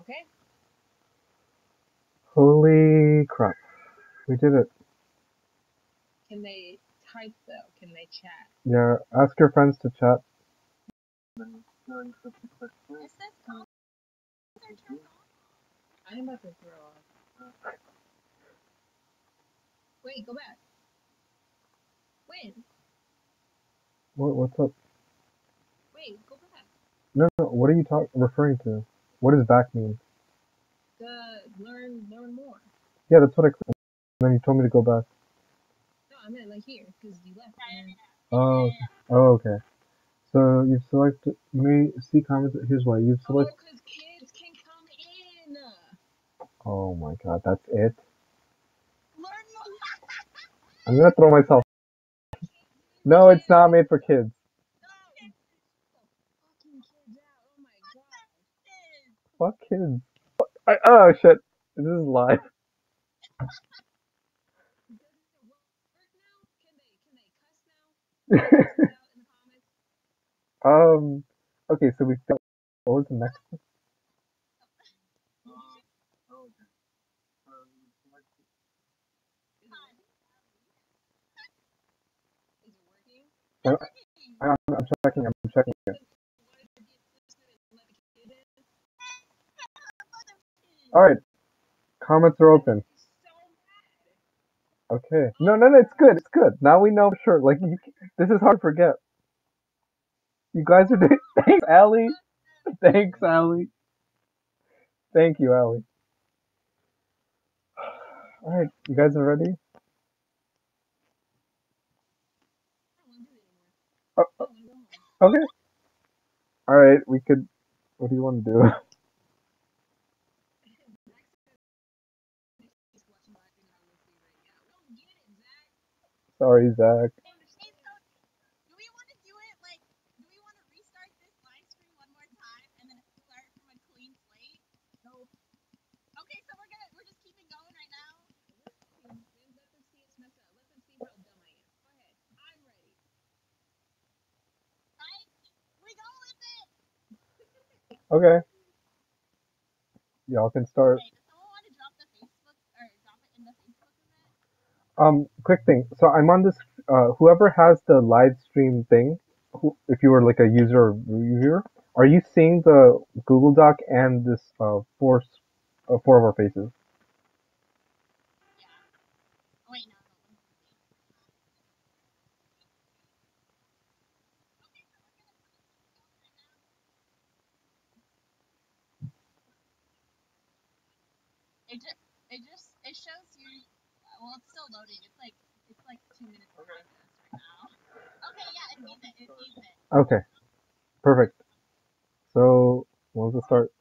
Okay? Holy crap. We did it. Can they type though? Can they chat? Yeah, ask your friends to chat. It says comments are turned off. I'm about to throw off. Wait, go back. When? What, what's up? Wait, go back. No, no, what are you talk- referring to? What does back mean? The learn learn more. Yeah, that's what I clicked. And then you told me to go back. No, I meant like here, because you left. then- Oh, okay. oh, okay. So you've selected, you may see comments, here's why. You've Oh, selected, because kids can come in. oh my god, that's it? Learn more. I'm gonna throw myself. No, it's not made for kids. No. Fucking kids out. Oh my god. This. Fuck kids. I, oh shit. This is live. Um, okay, so we've got, what was the next one? I'm, I'm checking, I'm checking it. What if you listen and let the kid in? Alright, comments are open. Okay. No, no, no, it's good, it's good. Now we know for sure. Like, you, this is hard to forget. You guys are doing, thanks, Allie. Thanks, Allie. Thank you, Allie. Alright, you guys are ready? Go home. Okay. Alright, we could, what do you want to do? with it. Okay. Y'all can start. Okay, does someone want to drop the Facebook or drop it in the Facebook event? Um, quick thing. So I'm on this. Uh, whoever has the live stream thing, who, if you were like a user or viewer, are you seeing the Google Doc and this uh four uh, four of our faces? Yeah. Oh, wait, no, no. let me see. Okay, so we're gonna put it going right now. It just it just it shows you. Well, it's still loading. It's like it's like two minutes behind us right now. Okay, yeah, it sees it. It sees it. Okay, perfect. So when was the start?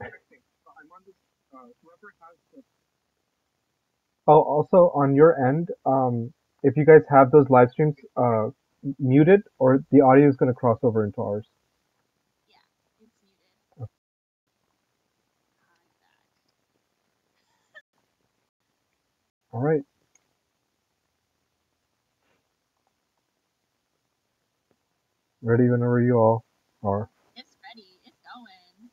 Oh, also on your end, um, if you guys have those live streams uh muted, or the audio is gonna cross over into ours. Yeah, it's muted. Hi, Zach. All right. Ready whenever you all are. It's ready. It's going.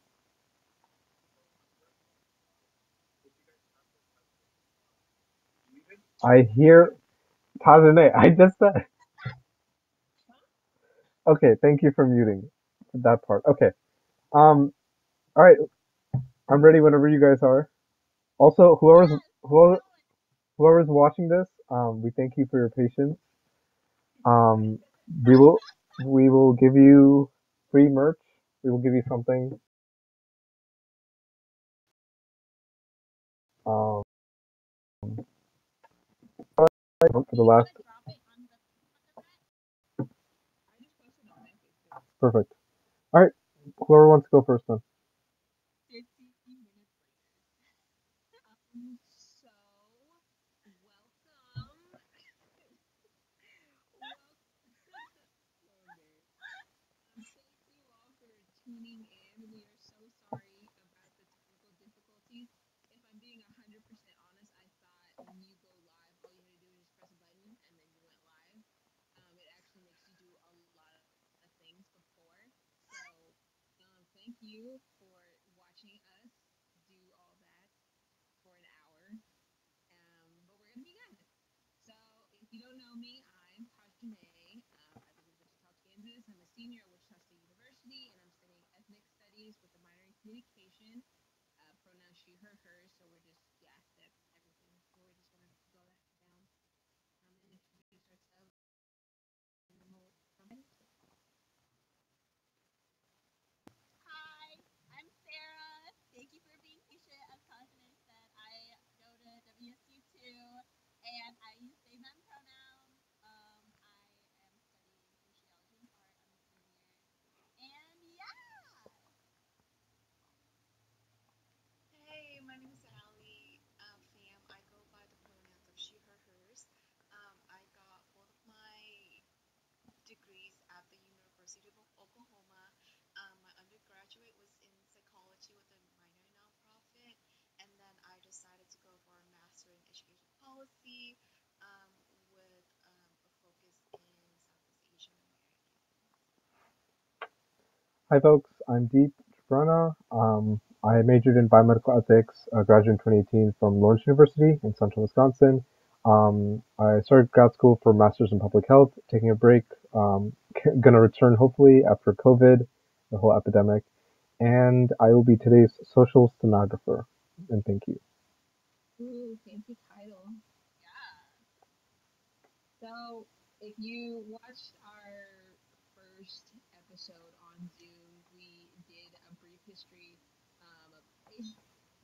I hear Tazane. I just said. Okay, thank you for muting that part. Okay. Um. All right. I'm ready whenever you guys are. Also, whoever's whoever, whoever's watching this, um, we thank you for your patience. Um, we will we will give you free merch. We will give you something. Um, for the last perfect. All right. Whoever wants to go first then. 15 minutes later. Um, so, welcome. welcome. Um, thank you all for tuning in. We are so sorry about the technical difficulties. If I'm being 100% honest, I thought when you go live, all you had to do is just press a button and then you went live. Um, it actually makes you do a lot of things before. So, um, thank you for watching us do know me, I'm Prajane. Um, I live in Wichita, Kansas. I'm a senior at Wichita State University, and I'm studying ethnic studies with a minor in communication. Uh, pronouns she, her, hers. So we're just, yeah, that's everything. So we're just gonna go that down um, and introduce ourselves. And then we'll jump into it. Hi, I'm Sarah. Thank you for being patient. As Cosmin said, I go to WSU too, and I use they them pronouns. Um, I am studying sociology and art. I'm a senior, and yeah. Hey, my name is Allie. Um, fam, I go by the pronouns of she, her, hers. Um, I got both of my degrees at the University of Oklahoma. Um, my undergraduate was in psychology with a minor in nonprofit, and then I decided to go for a master in education policy um, with um, a focus in Southeast Asian. Hi folks, I'm Deep Jabrana. Um, I majored in biomedical ethics, uh, graduated in 2018 from Lawrence University in central Wisconsin. Um, I started grad school for master's in public health, taking a break. Um, gonna return hopefully after COVID, the whole epidemic. And I will be today's social stenographer. And thank you. Ooh, fancy title. Yeah. So, if you watched our first episode on Zoom, we did a brief history um, of Asian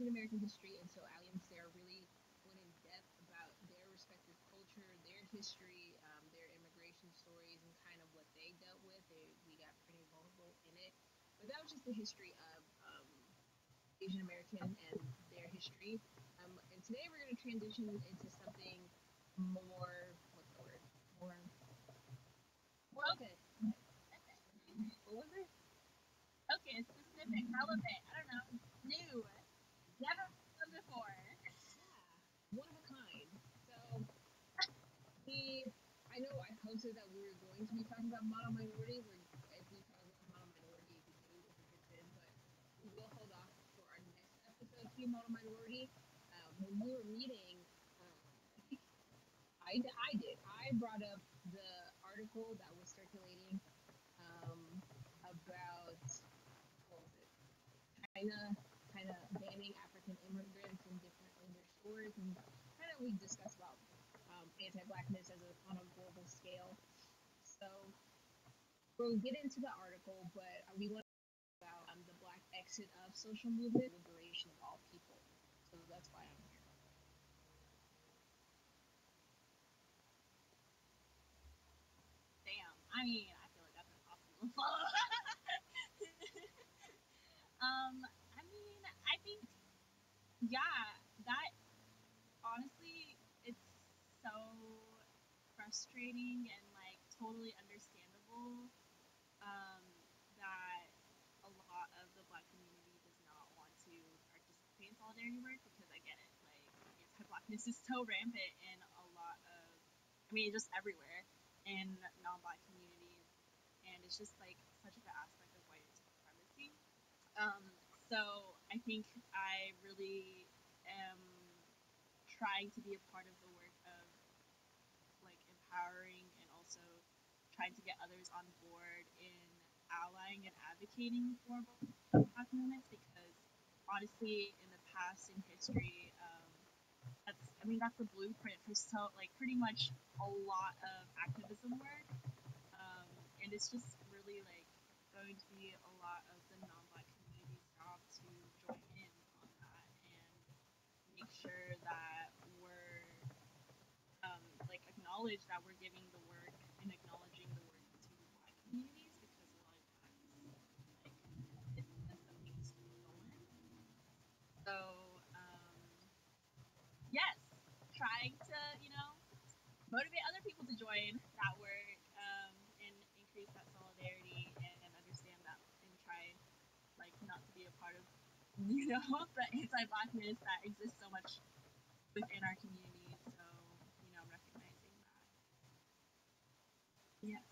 American history, and so Allie and Sarah really went in depth about their respective culture, their history, um, their immigration stories, and kind of what they dealt with. They, we got pretty vulnerable in it, but that was just the history of um, Asian American and their history. Today we're going to transition into something more what's the word? More Well, okay. What was it? okay, specific, relevant. I don't know. New. Never done before. Yeah, one of a kind. So we, I know I posted that we were going to be talking about model minority. We're model minority, when we were meeting, um, I I, did. I brought up the article that was circulating um, about what was it? China kind of banning African immigrants in different in and kind of we discussed about um, anti-blackness as a, on a global scale. So we'll get into the article, but we want to talk about um, the black exit of social movement, liberation of all people. So that's why I'm here. Damn. I mean, I feel like that's impossible to follow. um, I mean, I think, yeah, that honestly, it's so frustrating and like totally understandable um, that a lot of the black community does not want to participate in solidarity work because I get it. Like, anti-blackness is so rampant in a lot of, I mean, just everywhere in non-black communities, it's just like such a good aspect of white supremacy. Um, so I think I really am trying to be a part of the work of like empowering and also trying to get others on board in allying and advocating for black movements because honestly in the past in history um, that's I mean that's the blueprint for so like pretty much a lot of activism work and it's just really like going to be a lot of the non-black community's job to join in on that and make sure that we're um, like acknowledge that we're giving the work and acknowledging the work to black communities because a lot of times like it's something stolen. So um, yes, trying to you know motivate other people to join that work you know, the anti-blackness that exists so much within our community. So, you know, recognizing that. Yes.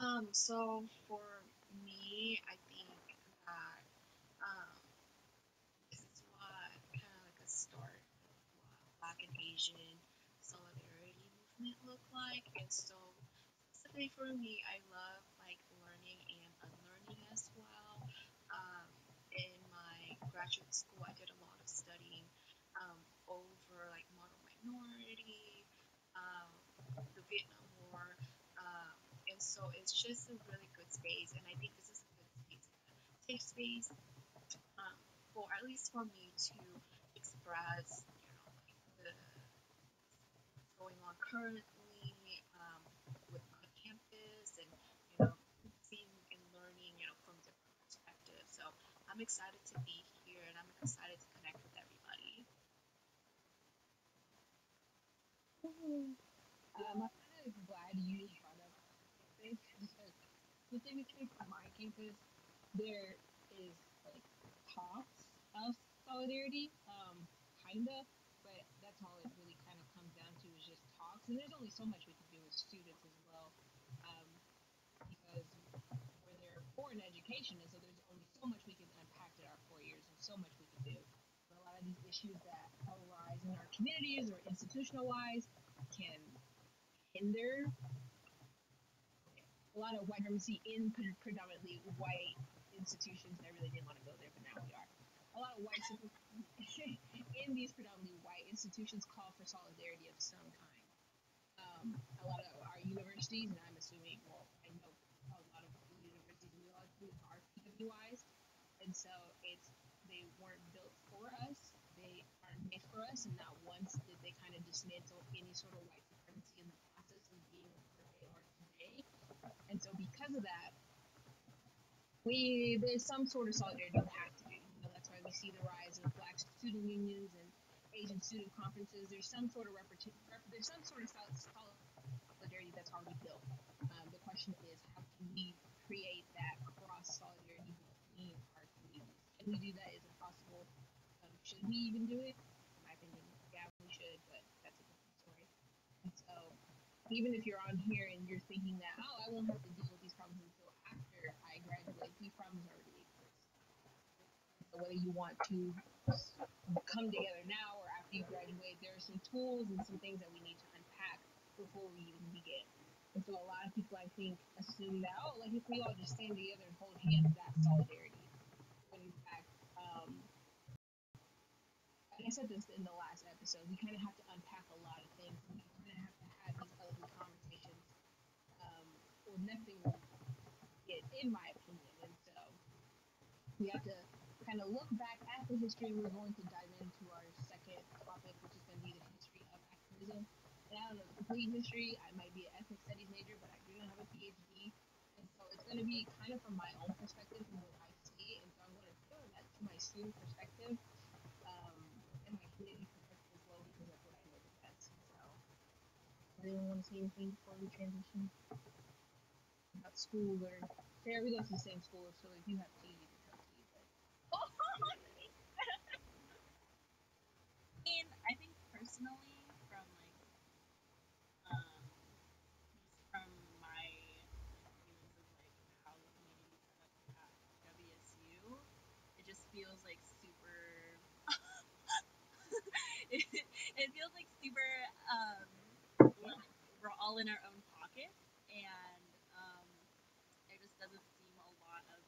Um, so for me, I think that um, this is what kind of like a start of what Black and Asian solidarity movement looked like. And so for me, I love like learning and unlearning as well. Um, in my graduate school, I did a lot of studying um, over like model minority, um, the Vietnam War, um, and so it's just a really good space. And I think this is a good space, safe space um, for at least for me to express, you know, like the going on currently I'm excited to be here and I'm excited to connect with everybody. Um, I'm kind of glad you brought up this because specifically for my campus, there is like talks of solidarity, um, kinda, but that's all it really kind of comes down to is just talks. And there's only so much we can do as students as well, um, because we're there for an education, and so there's only so much we can unpack in our four years, and so much we can do. But a lot of these issues that arise in our communities or institutional wise can hinder a lot of white supremacy in predominantly white institutions. I really didn't want to go there, but now we are. A lot of white supremacy in these predominantly white institutions call for solidarity of some kind. Um, a lot of our universities, and I'm assuming, well, I know a lot of universities are PWIs, and so it's they weren't built for us. They aren't made for us, and not once did they kind of dismantle any sort of white supremacy in the process of being where they are today. And so because of that, we there's some sort of solidarity that has to be. You know, that's why we see the rise of black student unions and Asian student conferences. There's some sort of there's some sort of solidarity that's already built. Um, the question is, how can we create that cross solidarity between our communities? Can we do that? Is it possible? Um, should we even do it? In my opinion, yeah, we should, but that's a different story. And so, even if you're on here and you're thinking that, oh, I won't have to deal with these problems until after I graduate, these problems already exist. So whether you want to come together now or after you graduate, there are some tools and some things that we need to unpack before we even begin. And so a lot of people, I think, assume that, oh, like if we all just stand together and hold hands, that's solidarity. When in fact, um, I said this in the last episode, we kind of have to unpack a lot of things. And we kind of have to have these ugly conversations, um, or nothing in my opinion. And so we have to kind of look back at the history. We're going to dive into our second topic, which is going to be the history of activism. And I don't know the complete history. I might be an ethnic studies major, but I do not have a PhD. And so it's going to be kind of from my own perspective, from what I see. And so I'm going to tailor that to my student perspective um, and my community perspective as well, because that's what I know the best. So, anyone want to say anything before we transition about school or? Sarah, we go to the same school, so if you have tea, you can tell tea. But I mean, I think personally, from like, um, from my feelings of like how the community set up at WSU, it just feels like super. it, it feels like super. Um, we're all in our own pockets, and um, there just doesn't seem a lot of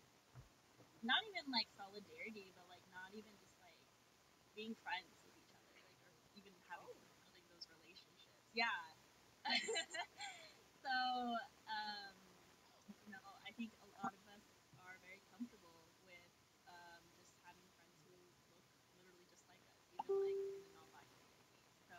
not even like solidarity, but like not even just like being friends with each other, like or even having building those relationships. Yeah. so, um, you know, I think a lot of us are very comfortable with um, just having friends who look literally just like us, even like in the non-black community. So,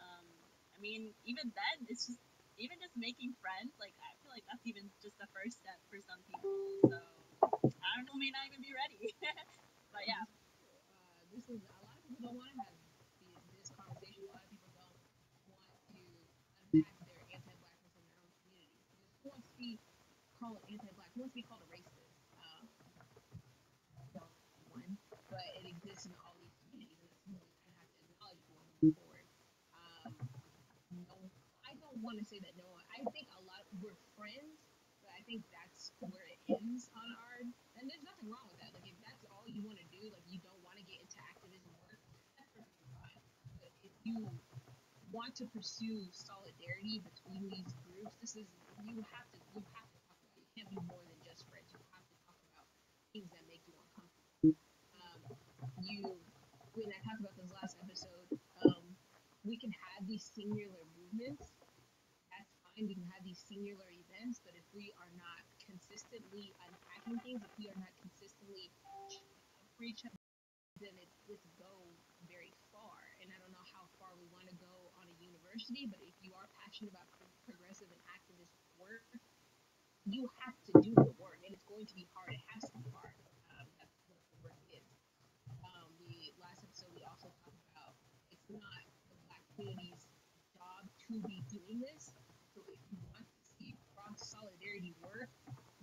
um, I mean, even then, it's just even just making friends. Like, I feel like that's even just the first step for some people. So, I don't know, may not even be ready. but yeah. uh, this is a lot of people don't want to have the- this conversation. A lot of people don't want to unpack their anti-blackness in their own community. Because who wants to be called anti-black? Who wants to be called a racist? Um, no one, but it exists in all these communities, and we kind of have to acknowledge move forward. Um, no, I don't want to say that no. I think a lot we're friends, but I think that's where it ends on our. And there's nothing wrong with that. Like if that's all you want to do, like you don't want to get into activism work, that's perfectly fine. But if you you want to pursue solidarity between these groups, this is you have to you have to talk about it. You can't be more than just friends. You have to talk about things that make you uncomfortable. Um, you when I talked about this last episode, um, we can have these singular movements. That's fine. We can have these singular events, but if we are not consistently unpacking things, if we are not consistently for each other, then it doesn't go very far. And I don't know how far we want to go on a university, but if you are passionate about progressive and activist work, you have to do the work, and it's going to be hard. It has to be hard. Um, that's what the work is. Um, the last episode we also talked about it's not the black community's job to be doing this. So if you want to see cross solidarity work,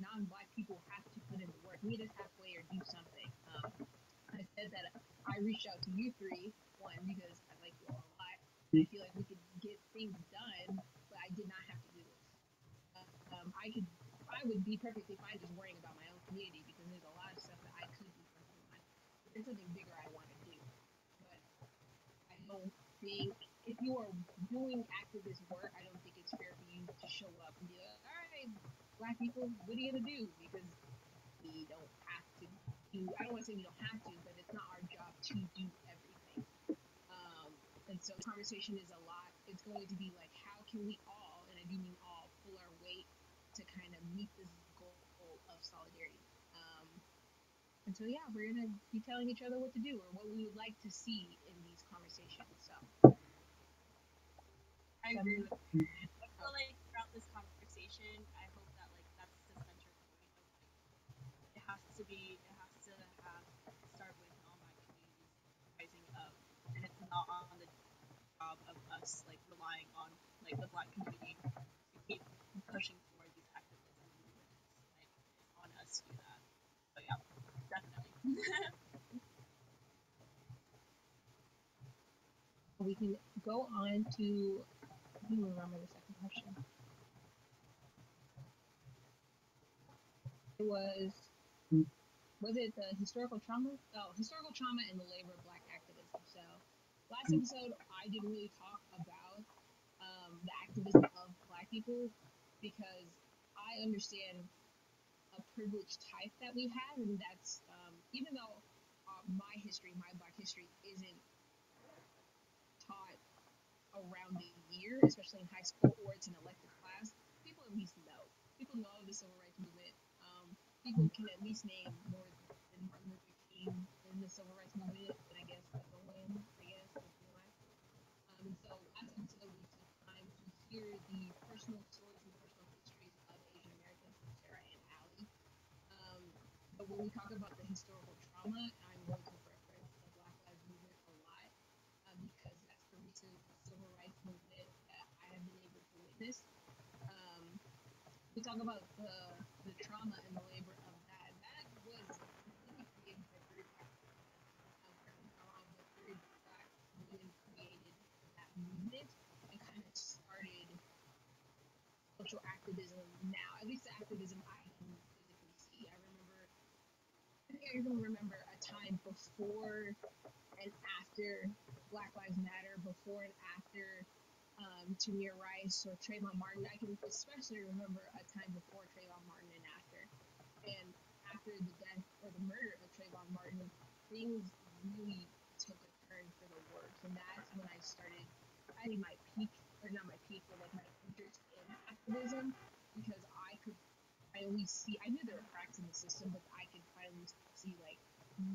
non-black people have to put in the work. Meet us halfway or do something. Um, I said that I reached out to you three, one because I like you all a lot. I feel like we could get things done, but I did not have to do this. Um, I could, I would be perfectly fine just worrying about my own community because there's a lot of stuff that I could be working on. There's something bigger I want to do. But I don't think if you are doing activist work, I don't think it's fair for you to show up and be like, all right, black people, what are you gonna do? Because we don't have to do. I don't want to say we don't have to, but it's not our job to do everything. Um, and so conversation is a lot. It's going to be like, how can we all, and I do mean all, pull our weight to kind of meet this goal of solidarity. Um, and so yeah, we're gonna be telling each other what to do or what we would like to see in these conversations. So I agree with you. I feel like throughout this conversation, I hope that like that's the center point of like it has to be it has to have start with non-black communities rising up, and it's not on the job of us like relying on like the black community to keep pushing for these activism movements. Like on us to do that. So yeah, definitely. we can go on to. I don't remember the second question. It was. Was it the historical trauma? Oh, historical trauma and the labor of black activism. So, last episode I didn't really talk about um, the activism of black people because I understand a privileged type that we have, and that's um, even though uh, my history, my black history, isn't taught around the year, especially in high school, or it's an elective class, people at least know. People know the civil rights movement. Um, people can at least name more than Martin Luther King in the civil rights movement, and I guess that's a win, I guess, if you like. Um, and so last episode we took time to hear the personal stories and personal histories of Asian Americans from Sarah and Allie. Um, but when we talk about the historical trauma, I'm going to reference the Black Lives Movement a lot um, because that's the recent civil rights movement that I have been able to witness. Um, we talk about the the trauma and the labor of that. That was completely created by third black women. Um, correct me if I'm wrong, but third black women created that movement and kind of started social activism now. At least the activism I can physically see. I remember I remember a time before and after Black Lives Matter, before and after um, Tamir Rice or Trayvon Martin. I can especially remember a time before Trayvon Martin and after. And after the death or the murder of Trayvon Martin, things really took a turn for the worse. And that's when I started, I think my peak, or not my peak, but like my interest in activism because I could I finally see, I knew there were cracks in the system, but I could finally see like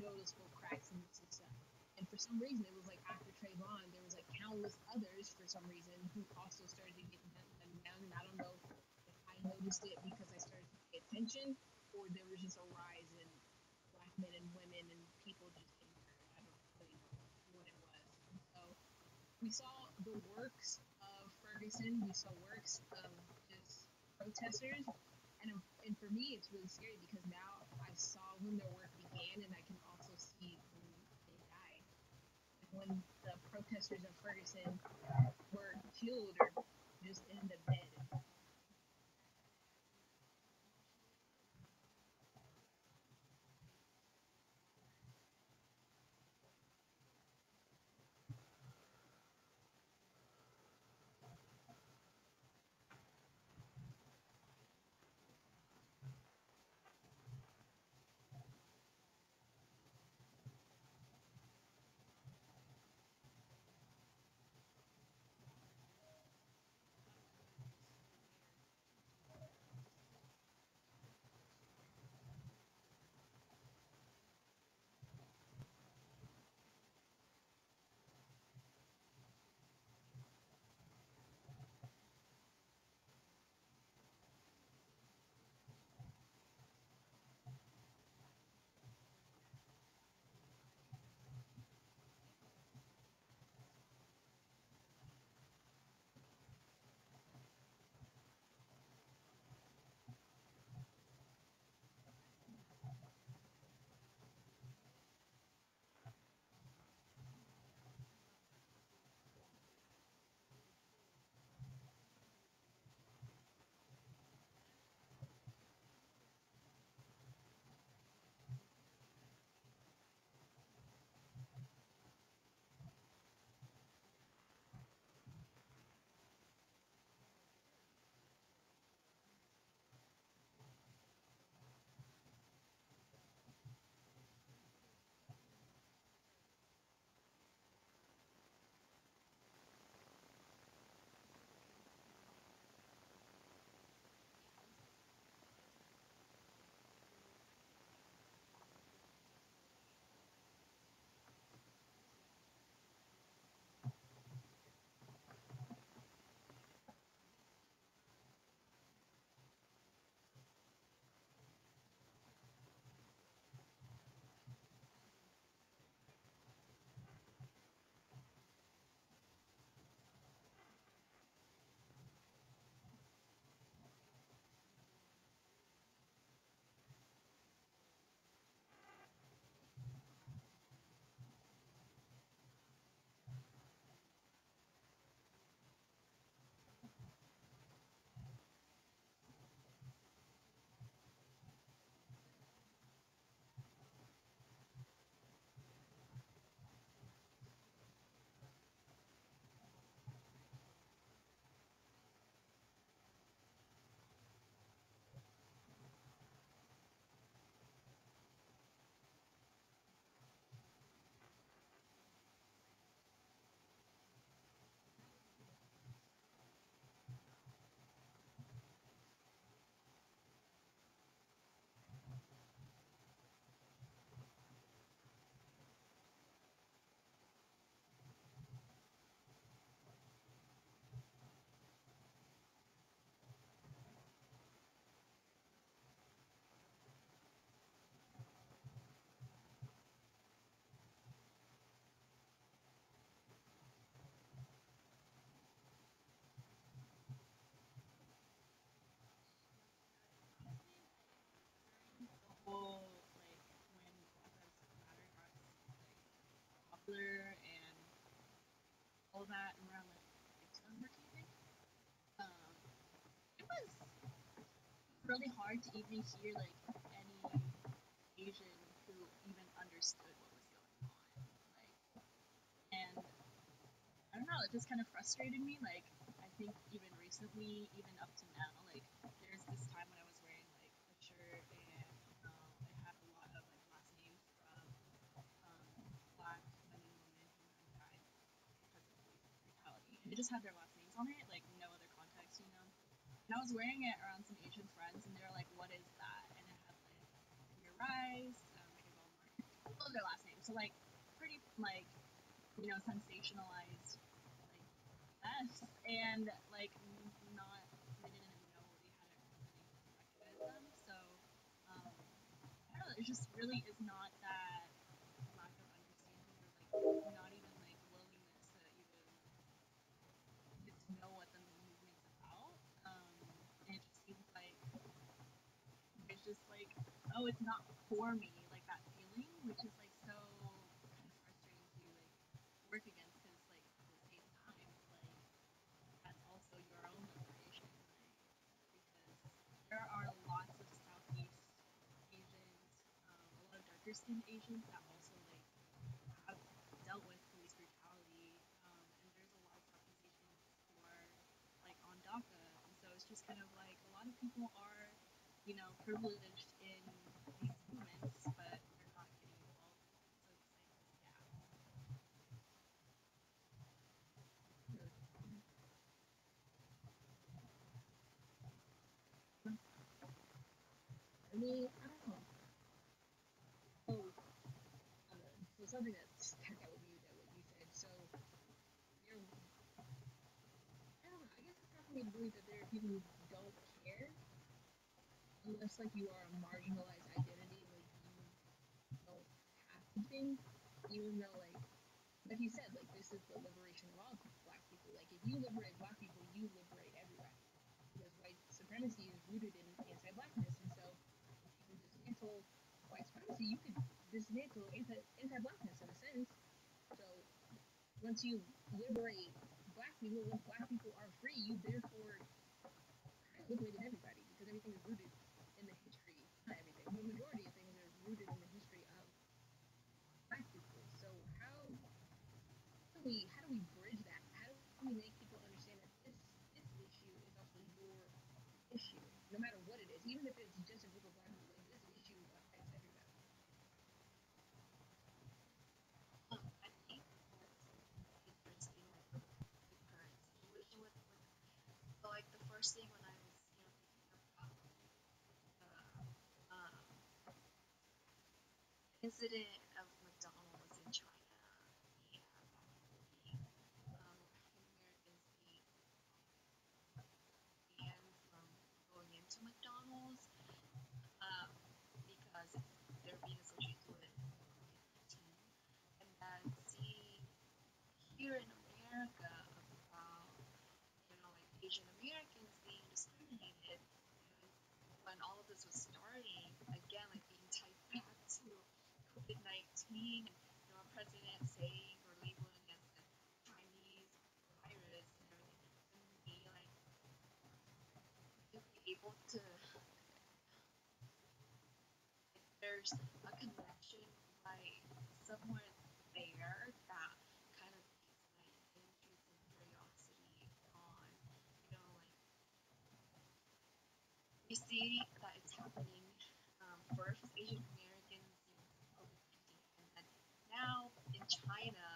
noticeable cracks in the system. And for some reason, it was like after Trayvon, there was like countless others for some reason who also started to get done down. And I don't know if I noticed it because I started to pay attention, or there was just a rise in black men and women and people just getting hurt. I don't really know what it was. And so we saw the works of Ferguson. We saw works of just protesters. And, um, and for me, it's really scary because now I saw when their work began, and I can also see when they died. When the protesters of Ferguson were killed or just in the bed. Popular and all that around like. Um, it was really hard to even hear like any Asian who even understood what was going on. Like, and I don't know, it just kind of frustrated me. Like, I think even recently, even up to now, like there's this time when I was wearing like a shirt and um, it had a lot of like last names from um, black men and women who had died because of police It just had their last names on it, like no other context, you know. And I was wearing it around some Asian friends, and they were like, "What is that?" And it had like your rise, um, Kevon Mark, all their last names. So like pretty like you know sensationalized like mess, and like not they didn't know they hadn't really recognize them. So um, I don't know. It just really is not that lack of understanding or like not even like willingness to even get to know what the movement's about. Um, and it just seems like it's just like, oh, it's not for me, like that feeling, which is like so kind of frustrating to like work against because like at the same time, like that's also your own liberation, like because there are lots of Southeast Asians, um, a lot of darker skinned Asians that also like have dealt with police brutality, um, and there's a lot of who are like on DACA, and so it's just kind of like a lot of people are, you know, privileged in these movements, but they're not getting involved. So it's like this gap. I I don't know. Oh, uh, so something that stuck out with you that what you said. So you're, I don't know. I guess it's hard me to believe that there are people who don't care unless like you are a marginalized identity, like you don't have to think, even though like like you said, like this is the liberation of all black people. Like if you liberate black people, you liberate everybody. Because white supremacy is rooted in anti-blackness, you white supremacy, you could dismantle anti anti-blackness in a sense. So once you liberate black people, once black people are free, you therefore liberated everybody because everything is rooted in the history. Not everything, the majority of things are rooted in the history of black people. So how do we how do we bridge that? How do we make people understand that this this issue is also your issue, no matter what it is, even if it's just a group of black people. Like this issue affects everybody. Um, I think what's interesting, like the current situation with, with so like the first thing when I was, you know, thinking about the um, incident of McDonald's in China and um, African Americans being banned from going into McDonald's um, because they're being associated with COVID-19, and then seeing here in America about you know like Asian Americans being discriminated, and when all of this was starting, again like being tied back to COVID and you know our president saying or labeling as the Chinese virus and everything, and me like to be able to if there's a connection like somewhere there that kind of piques my interest and curiosity on, you know, like we see that it's happening um, first Asian Americans, you know, COVID nineteen, and then now in China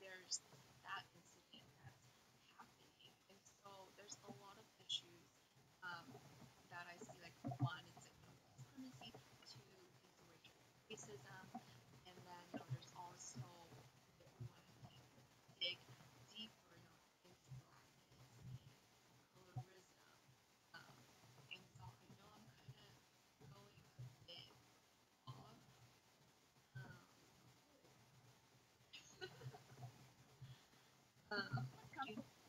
there's that incident that's happening, and so there's a lot of issues um, that I see. Like one, it's like you know, white supremacy. Two, is racial racism, and then you know there's also if we want to dig deeper, you know, into blackness and colorism. Um, and so I know I'm kind of going a bit off. Um, um,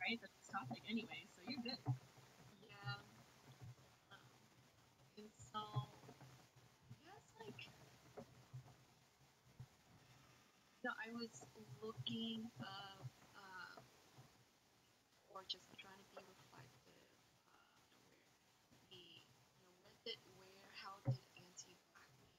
right? That's this topic anyway, so you're good. yeah. Um, and so I like no, I was looking up, uh, or just trying to be reflective, uh, where the, you where, how did anti-blackness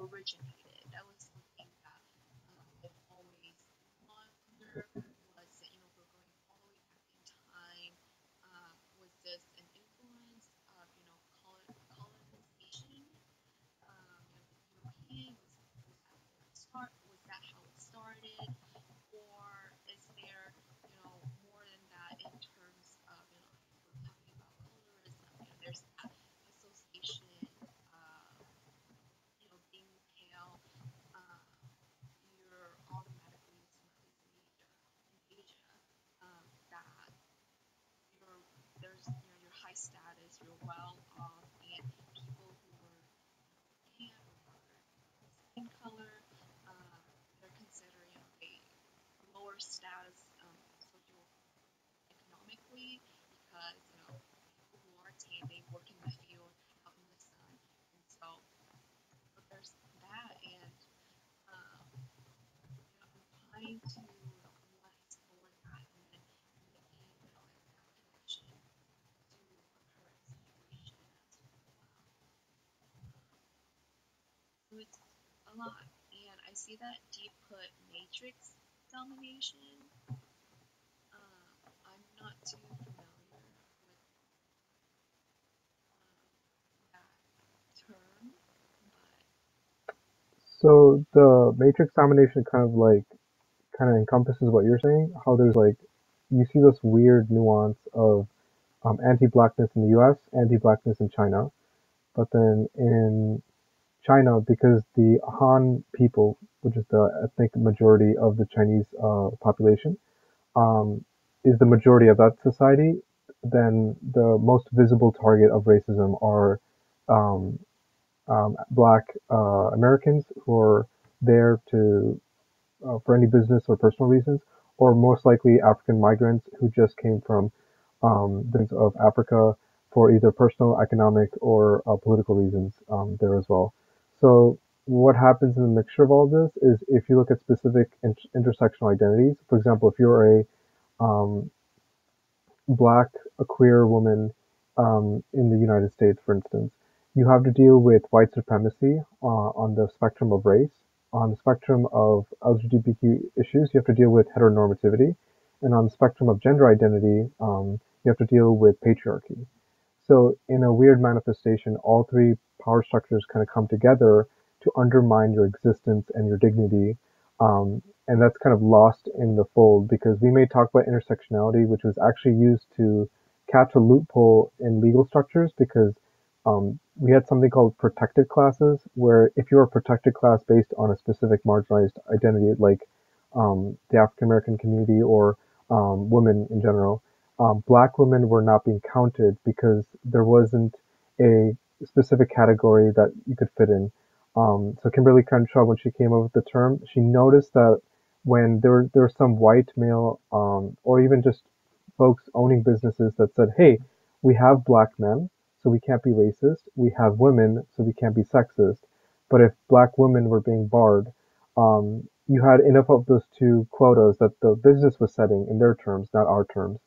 originated? That was something that um, I've always wondered. Was it, you know, we're going all the way back in time? Uh, was this an influence of, you know, colon colonization? um, you know, the European was, was that where it start was that how it started, or is there you know more than that in terms of you know we're talking about colorism, you know there's that association, uh, you know being pale, uh, you're automatically associated in Asia, um, that you're there's you know your high status, you're well off, and people who were tan or darker skin color, uh, they're considering a lower status um, socioeconomically because you know people who are tan they work in the field in the sun, and so but there's that, and um, you know, I'm trying to a lot. And I see that deep put matrix domination. Um, I'm not too familiar with um, that term, but So the matrix domination kind of like kind of encompasses what you're saying. How there's like you see this weird nuance of um, anti-blackness in the U.S., anti-blackness in China, but then in China, because the Han people, which is the ethnic majority of the Chinese uh, population, um, is the majority of that society, then the most visible target of racism are um, um, black uh, Americans who are there to uh, for any business or personal reasons, or most likely African migrants who just came from um, of Africa for either personal, economic, or uh, political reasons um, there as well. So what happens in the mixture of all this is if you look at specific in- intersectional identities, for example, if you're a um, black, a queer woman um, in the United States, for instance, you have to deal with white supremacy uh, on the spectrum of race. On the spectrum of LGBTQ issues, you have to deal with heteronormativity. And on the spectrum of gender identity, um, you have to deal with patriarchy. So, in a weird manifestation, all three power structures kind of come together to undermine your existence and your dignity. Um, and that's kind of lost in the fold because we may talk about intersectionality, which was actually used to catch a loophole in legal structures because um, we had something called protected classes, where if you're a protected class based on a specific marginalized identity, like um, the African American community or um, women in general, um, black women were not being counted because there wasn't a specific category that you could fit in. Um, so Kimberlé Crenshaw, when she came up with the term, she noticed that when there were there were some white male um, or even just folks owning businesses that said, "Hey, we have black men, so we can't be racist. We have women, so we can't be sexist." But if black women were being barred, um, you had enough of those two quotas that the business was setting in their terms, not our terms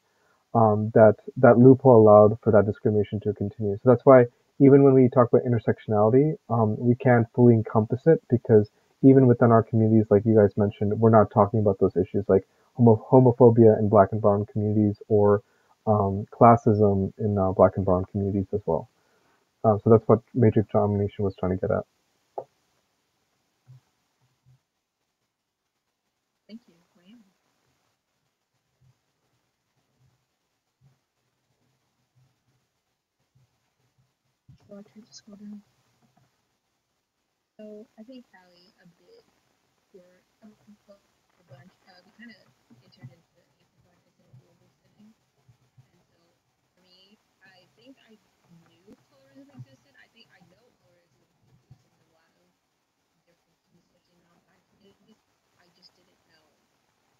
um, that that loophole allowed for that discrimination to continue. So that's why even when we talk about intersectionality, um, we can't fully encompass it because even within our communities, like you guys mentioned, we're not talking about those issues like homo- homophobia in Black and Brown communities or um, classism in uh, Black and Brown communities as well. Uh, so that's what Matrix Domination was trying to get at. Thank you. Wow. To scroll down. So I think Callie a bit for a, a bunch. Uh, we kind of entered into the anti-blackness in a global setting, and so for me, I think I knew colorism existed. I think I know colorism exists in a lot of different, especially non-black communities. I just didn't know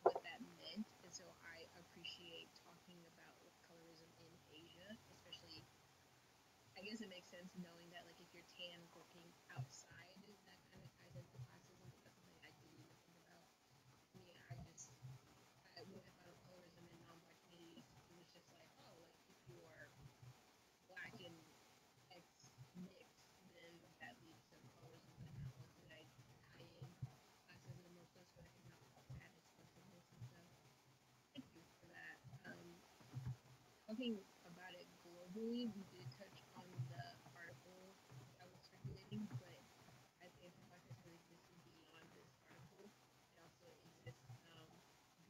what that meant, and so I appreciate talking about what colorism in Asia, especially I guess it makes sense knowing that like if you're tan working outside, that kind of ties into classism. But that's something I didn't thinking about it globally, we did touch on the article that was circulating, but as anti-black has really existed beyond this article, it also exists um,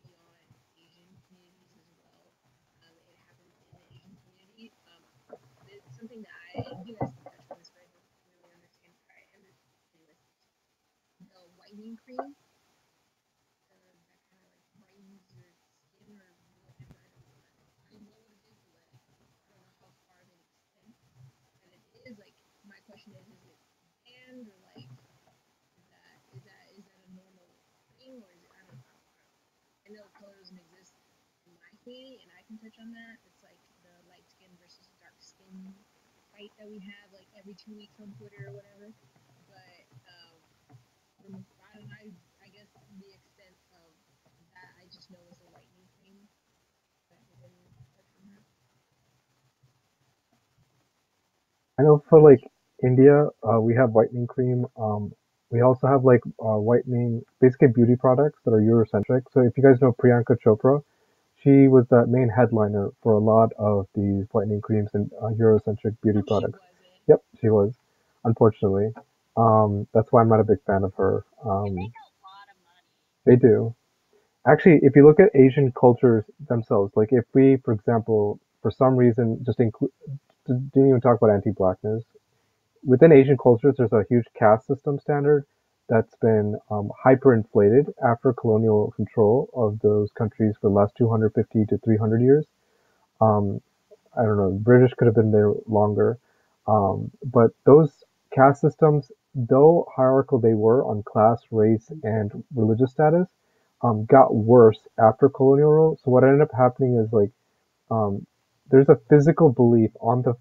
beyond Asian communities as well. Um, it happens in the Asian community. Um, it's something that I, you guys can touch on this, but I don't really understand. I understand anyways. The whitening cream uh, that kind of like brightens your skin or whatever. I don't know. I know what it is, but I don't know how far of an extent that it is. Like, my question is, is it banned or like, is that is that is that a normal thing or is it? I don't know. I know colorism exists community, and I can touch on that. It's like the light skin versus dark skin fight that we have like every two weeks on Twitter or whatever. But um, I don't know, I, I guess the extent of that I just know is a lightning that. I know for like India, uh, we have whitening cream. Um, we also have like uh, whitening, basically beauty products that are Eurocentric. So if you guys know Priyanka Chopra, she was the main headliner for a lot of these whitening creams and uh, Eurocentric beauty she products. wasn't. Yep, she was, unfortunately. Um, that's why I'm not a big fan of her. Um, a lot of money. they do. Actually, if you look at Asian cultures themselves, like if we, for example, for some reason, just include, didn't even talk about anti-blackness. Within Asian cultures, there's a huge caste system standard that's been um, hyperinflated after colonial control of those countries for the last 250 to 300 years. Um, I don't know, British could have been there longer. Um, but those caste systems, though hierarchical they were on class, race, and religious status, um, got worse after colonial rule. So what ended up happening is like um, there's a physical belief on the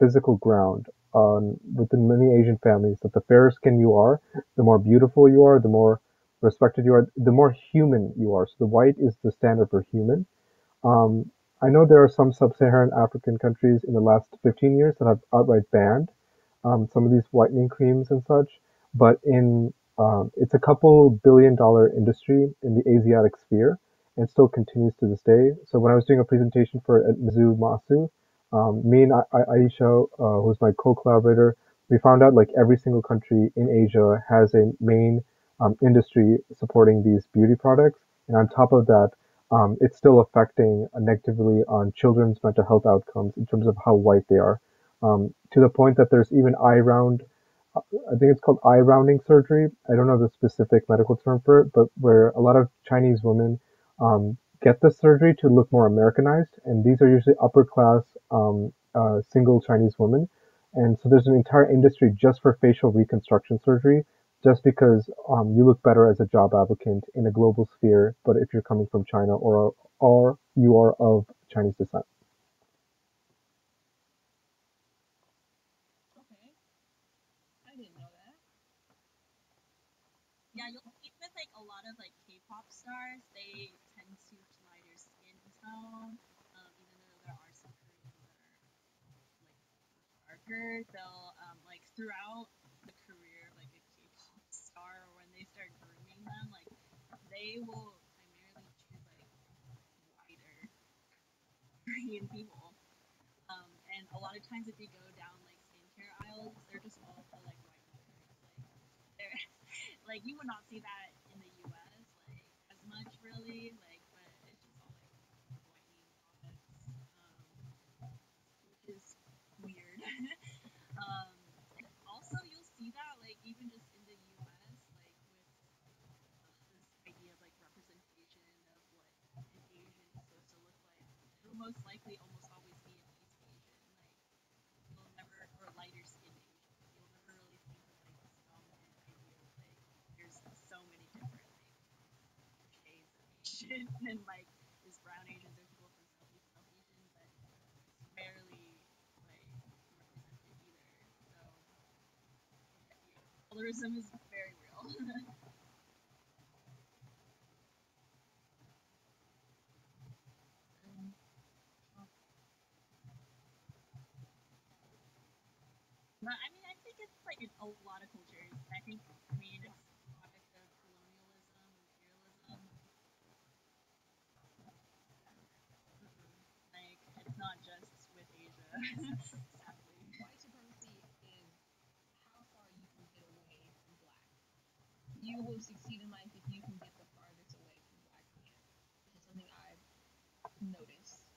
physical ground on within many Asian families that the fairer skin you are, the more beautiful you are, the more respected you are, the more human you are. So the white is the standard for human. Um, I know there are some sub-Saharan African countries in the last 15 years that have outright banned um, some of these whitening creams and such, but in um, it's a couple billion dollar industry in the Asiatic sphere and still continues to this day. So when I was doing a presentation for at Mizzou Masu, um, me and I- Aisha, uh, who's my co-collaborator, we found out like every single country in Asia has a main um, industry supporting these beauty products, and on top of that, um, it's still affecting negatively on children's mental health outcomes in terms of how white they are. Um, to the point that there's even eye round, I think it's called eye rounding surgery. I don't know the specific medical term for it, but where a lot of Chinese women um, get the surgery to look more Americanized, and these are usually upper class um, uh, single Chinese women. And so there's an entire industry just for facial reconstruction surgery, just because um, you look better as a job applicant in a global sphere, but if you're coming from China or or you are of Chinese descent. Okay, I didn't know that. Yeah, you'll see with like a lot of like K-pop stars, they tend to lighter skin tone. Um, even though there are some Koreans that are they'll um like throughout the career of like a K-pop star or when they start grooming them, like they will primarily choose like whiter Korean people. Um, and a lot of times if you go down like skincare aisles, they're just all for like whiteners. Like like you would not see that in the US like as much really, like but it's just all like whitening products. Um which is weird. um and also you'll see that like even just in the US like with uh, this idea of like representation of what an Asian is supposed to look like. It'll most likely almost always be an East Asian. Like you'll never or lighter skinned Asian. You'll never really think of like this dominant idea of like there's so many different like shades of Asian and like there's brown Asians, there's people from Southeast South Asian, but it's rarely like represented either. So colorism is very real. But I mean, I think it's like in a lot of cultures. I think, I mean, it's a product of colonialism, imperialism. Mm-mm. Like, it's not just Sadly. white supremacy is how far you can get away from black. You will succeed in life if you can get the farthest away from black man. It's something I've noticed.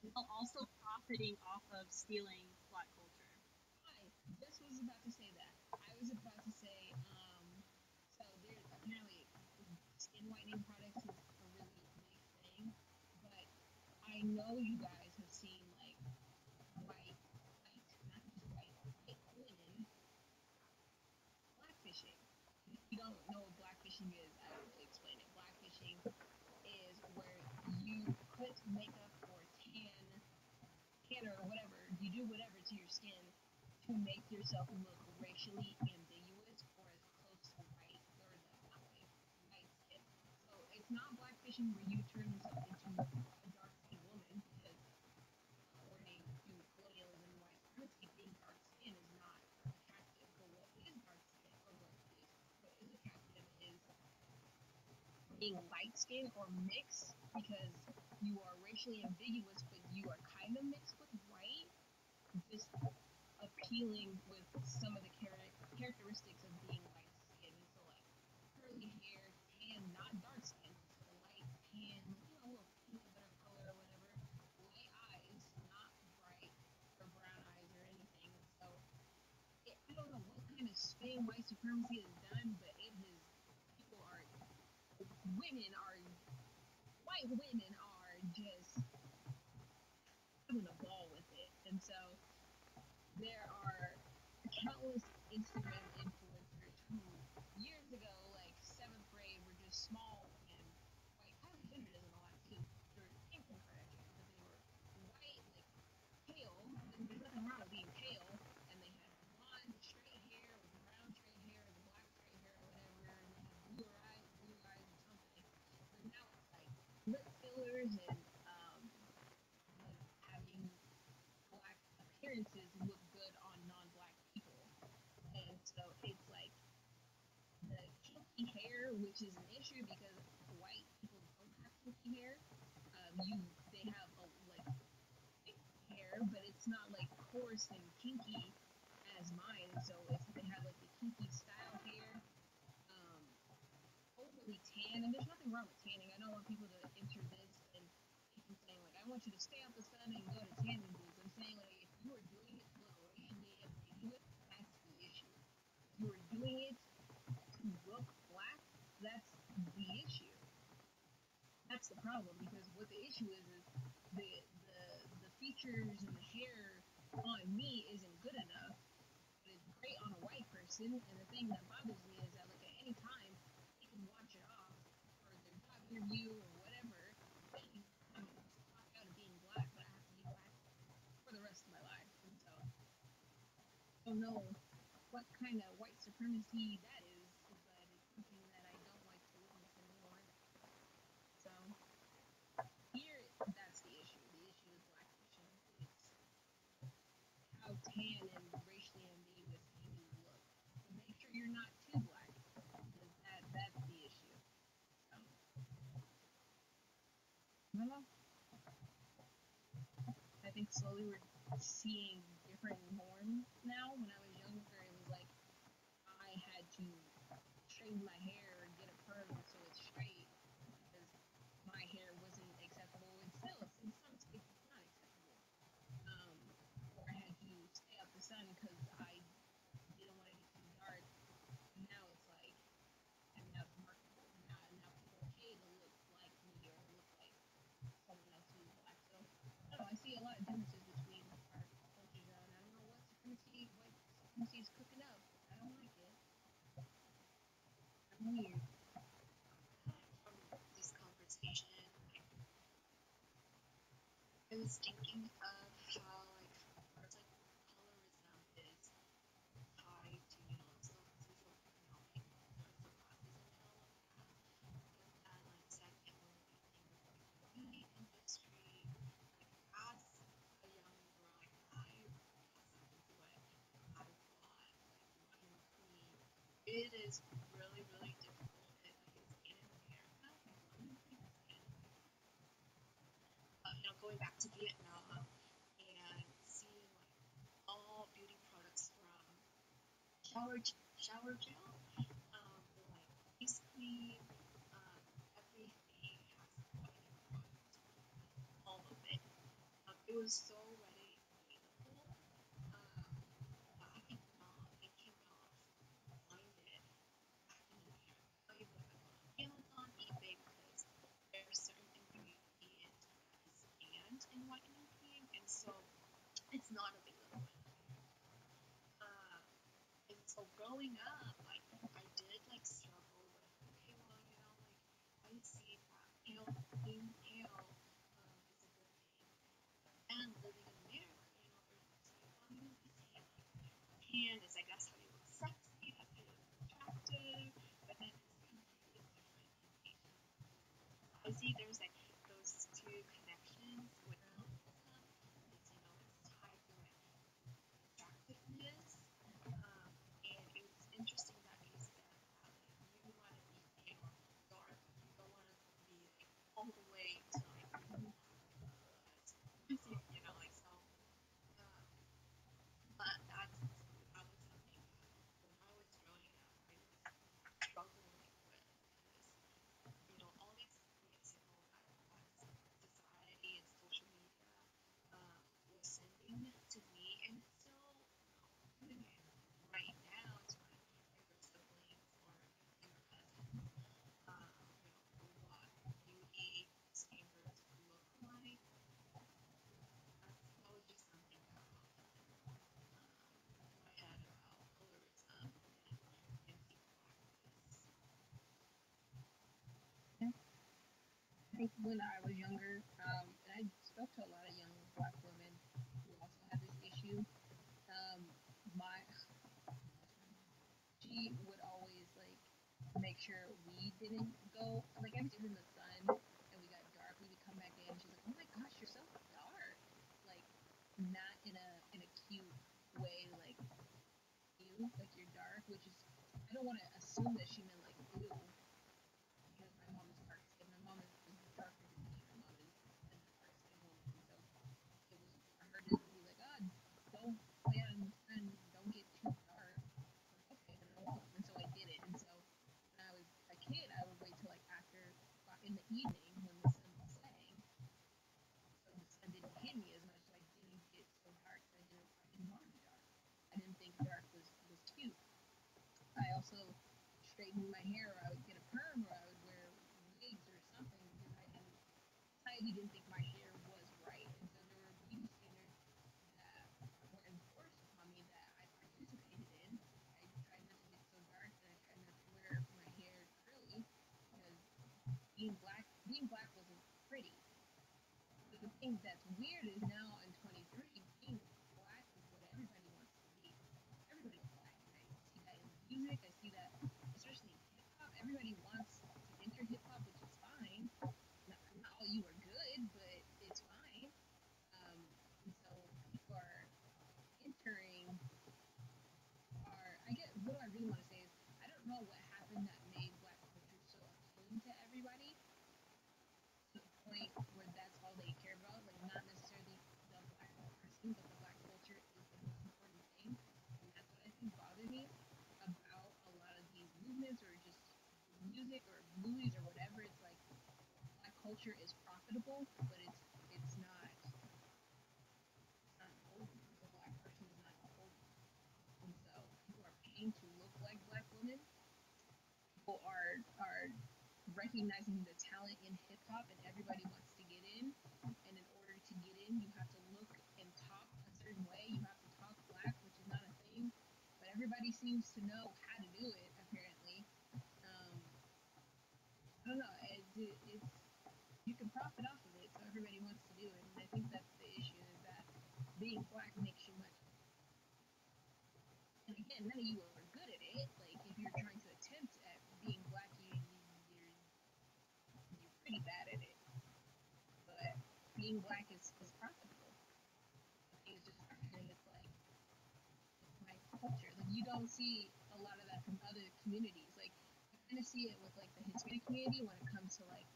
While also profiting off of stealing black culture. I just was about to say that. I was about to say, um, so there apparently skin whitening products is a really big thing, but I know you guys have seen like white, white, not just white, white women blackfishing. If you don't know what blackfishing is, I will explain it. Blackfishing is where you put makeup or tan, tan or whatever, you do whatever to your skin to make yourself look racially ambiguous or as close to white or the white skin. So it's not blackfishing where you turn yourself into a dark skinned woman because uh, according to colonialism white supremacy, being dark skinned is not attractive. But what is dark skin or what is what is attractive is being light skinned or mixed because you are racially ambiguous but you are kind of mixed with white. Just appealing with some of the chara- characteristics of being light skinned. So like curly hair, tan, not dark skin, so light tan, you know, a little peanut butter color or whatever. Light eyes, not bright or brown eyes or anything. So it, I don't know what kind of spin white supremacy has done, but it has people are women are white women are just having a ball with it. And so there are countless Instagram influencers who years ago, like seventh grade, were just small and white. Kylie Jenner doesn't know that too. They came from Kardashian, but they were white, like pale. And there's nothing wrong with being pale. And they had blonde straight hair with brown straight hair and black straight hair or whatever. And they had blue eyes, blue eyes or something. But now it's like lip fillers and um, like having black appearances look good on non-black people, and so it's like the kinky hair, which is an issue because white people don't have kinky hair. Um, you they have a, like thick hair, but it's not like coarse and kinky as mine. So it's they have like the kinky style hair. Um, overly tan, and there's nothing wrong with tanning. I don't want people to enter this and saying like, I want you to stay out the sun and go to tanning booths. I'm saying like, if you are doing it to look racially ambiguous, that's the issue. If you are doing it to look black, that's the issue. That's the problem because what the issue is is the the the features and the hair on me isn't good enough, but it's great on a white person. And the thing that bothers me is that like at any time they can wash it off for their job interview or whatever. They can mean, clock out of being black, but I have to be black for the rest of my life. And so I don't know what kind of white supremacy that is, but it's something that I don't like to witness anymore. So here, that's the issue. The issue is blackfishing. It's how tan and racially ambiguous can you look. But make sure you're not too black, because that that's the issue. So, I don't know. I think slowly we're seeing different norms now. When I was younger, it was like I had to straighten my hair and get a perm so it's straight because my hair wasn't acceptable. And still, in some states, it's not acceptable. Um, or I had to stay out the sun because I didn't want to get too dark. Now it's like I'm not marketable. Now, now people pay to look like me or look like someone else who's black. So I don't know. I see a lot of differences between our cultures, and I don't know what supremacy, white supremacy is cooking up. I don't like it. I'm weird. from this conversation, like, Was thinking of how like parts like colorism is tied to you know so socioeconomic the classism and all of that. And like second, of the industry, like as a young girl, like I has what I want, like one queen. It is really, going back to Vietnam and seeing like all beauty products from shower shower gel, um, like face cream, um, everything has all of it. Um, it was so so growing up, like I did like struggle with okay, well you know like I see that pale being pale um, is a good thing, and living in America, you know, there's well you know like tan is I guess how you look sexy, that's how you look attractive, but then it's completely different in Asia. I see there's like those two connections with colorism. It's you know it's tied to like attractiveness. Um, and it was interesting that you said that like you want to be pale, dark, you don't want to be like all the way to like black. Because you know like so. Um, but that's that was something that when I was growing up, I was struggling with because you know all these mixed signals that, that society and social media um, was sending to me, and it's still doing it right now to my younger siblings or you know, younger cousins. Um, you know, what beauty standards look like. That's, that was just something that popped up in, um, in my head about colorism and anti-blackness. I when I was younger, um, and I spoke to a lot of young black women who also had this issue. Um, my she would always like make sure we didn't go like every time in the sun and we got dark, we would come back in. She's like, "Oh my gosh, you're so dark!" Like not in a in a cute way, like you, like you're dark, which is I don't want to assume that she meant like ew because my mom is dark skinned. My mom is darker than me. My mom is a dark skinned woman, so it was for her to be like, "Ah, don't play out in the sun, don't get too dark." Like, okay, then I won't. And so I did it. And so when I was a kid, I would wait till like after like, in the evening when the sun was setting, so the sun didn't hit me as much, so I didn't get so dark. 'cause I didn't, I didn't want to be dark. I didn't think dark was was cute. I also straightened my hair, or I would get a perm, or I would wear wigs or something because I didn't, society didn't think my hair was right, and so there were beauty standards that were enforced upon me that I participated in. I tried not to get so dark, and I tried not to wear my hair curly because being black, being black wasn't pretty. But the thing that's weird is now in 23, being black is what everybody wants to be. Everybody's black. I see that in music. I see that, especially in hip hop. Everybody wants to enter hip hop, which is fine. Not, not all you are good, but it's fine. Um, and so people are entering. Are I get what I really want to say is I don't know what happened that made black culture so appealing to everybody to the point where that's all they care about. Like not necessarily the black person, but the black culture is the most important thing. And that's what I think bothered me about a lot of these movements or just music or movies or whatever. It's like black culture is profitable, but it's it's not it's not important. The black person is not important. And so people are paying to look like black women. People are are recognizing the talent in hip hop and everybody wants to get in. And in order to get in, you have to look and talk a certain way. You have to talk black, which is not a thing. But everybody seems to know how to do it, apparently. Um, I don't know. It, it, it's you can profit off of it, so everybody wants to do it. And I think that's the issue is that being black makes you money. None of you are good at it. Like if you're trying to attempt at being black, you, you you're you're pretty bad at it. But being black is, is profitable. It's just frustrating. It's like my culture. Like you don't see a lot of that from other communities. Like you kind of see it with like the Hispanic community when it comes to like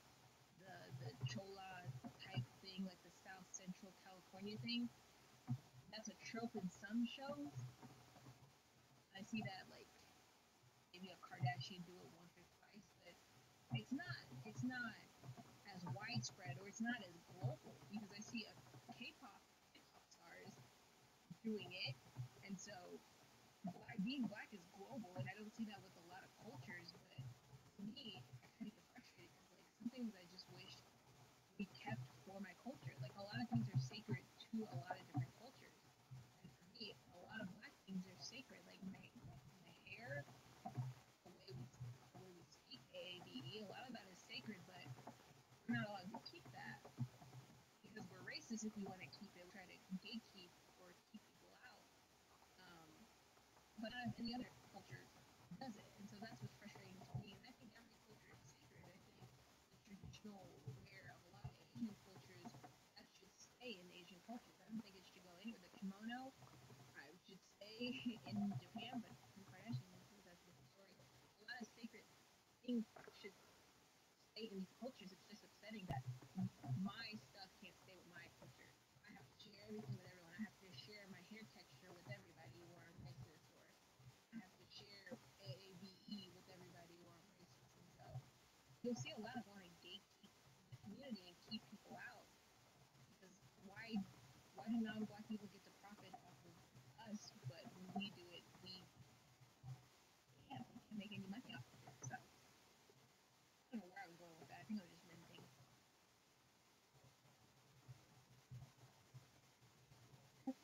the the chola type thing, like the South Central California thing. That's a trope in some shows. I see that like maybe a Kardashian do it once or twice, but it's not it's not as widespread or it's not as global because I see a K-pop hip-hop stars doing it, and so black, being black is global, and I don't see that with a lot of cultures. But to me, I kind of get frustrated because like some things I just wish we kept for my culture. Like a lot of things are sacred to a lot of different cultures, and for me, a lot of black things are sacred. Like my my hair, the way we the way we speak AAVE, a lot of that is sacred, but we're not allowed to keep that because if we want to keep it. Try to gatekeep or keep people out. Um, but not any other culture does it, and so that's what's frustrating to me. And I think every culture is sacred. I think the traditional wear of a lot of Asian cultures that should stay in Asian cultures. I don't think it should go anywhere. The kimono, I should stay in Japan, but Kim Kardashian, that's a different story. A lot of sacred things should stay in these cultures. It's just upsetting that my stuff can't stay with my culture. I have to share everything with everyone. I have to share my hair texture with everybody who are racist, or I have to share AAVE with everybody who are racist. And so you'll see a lot of wanting to gatekeep the community and keep people out because why why do non-black people get to profit off of us, but when we do it, we yeah we can't make any money off of it. So I don't know where I was going with that. I think I was just venting.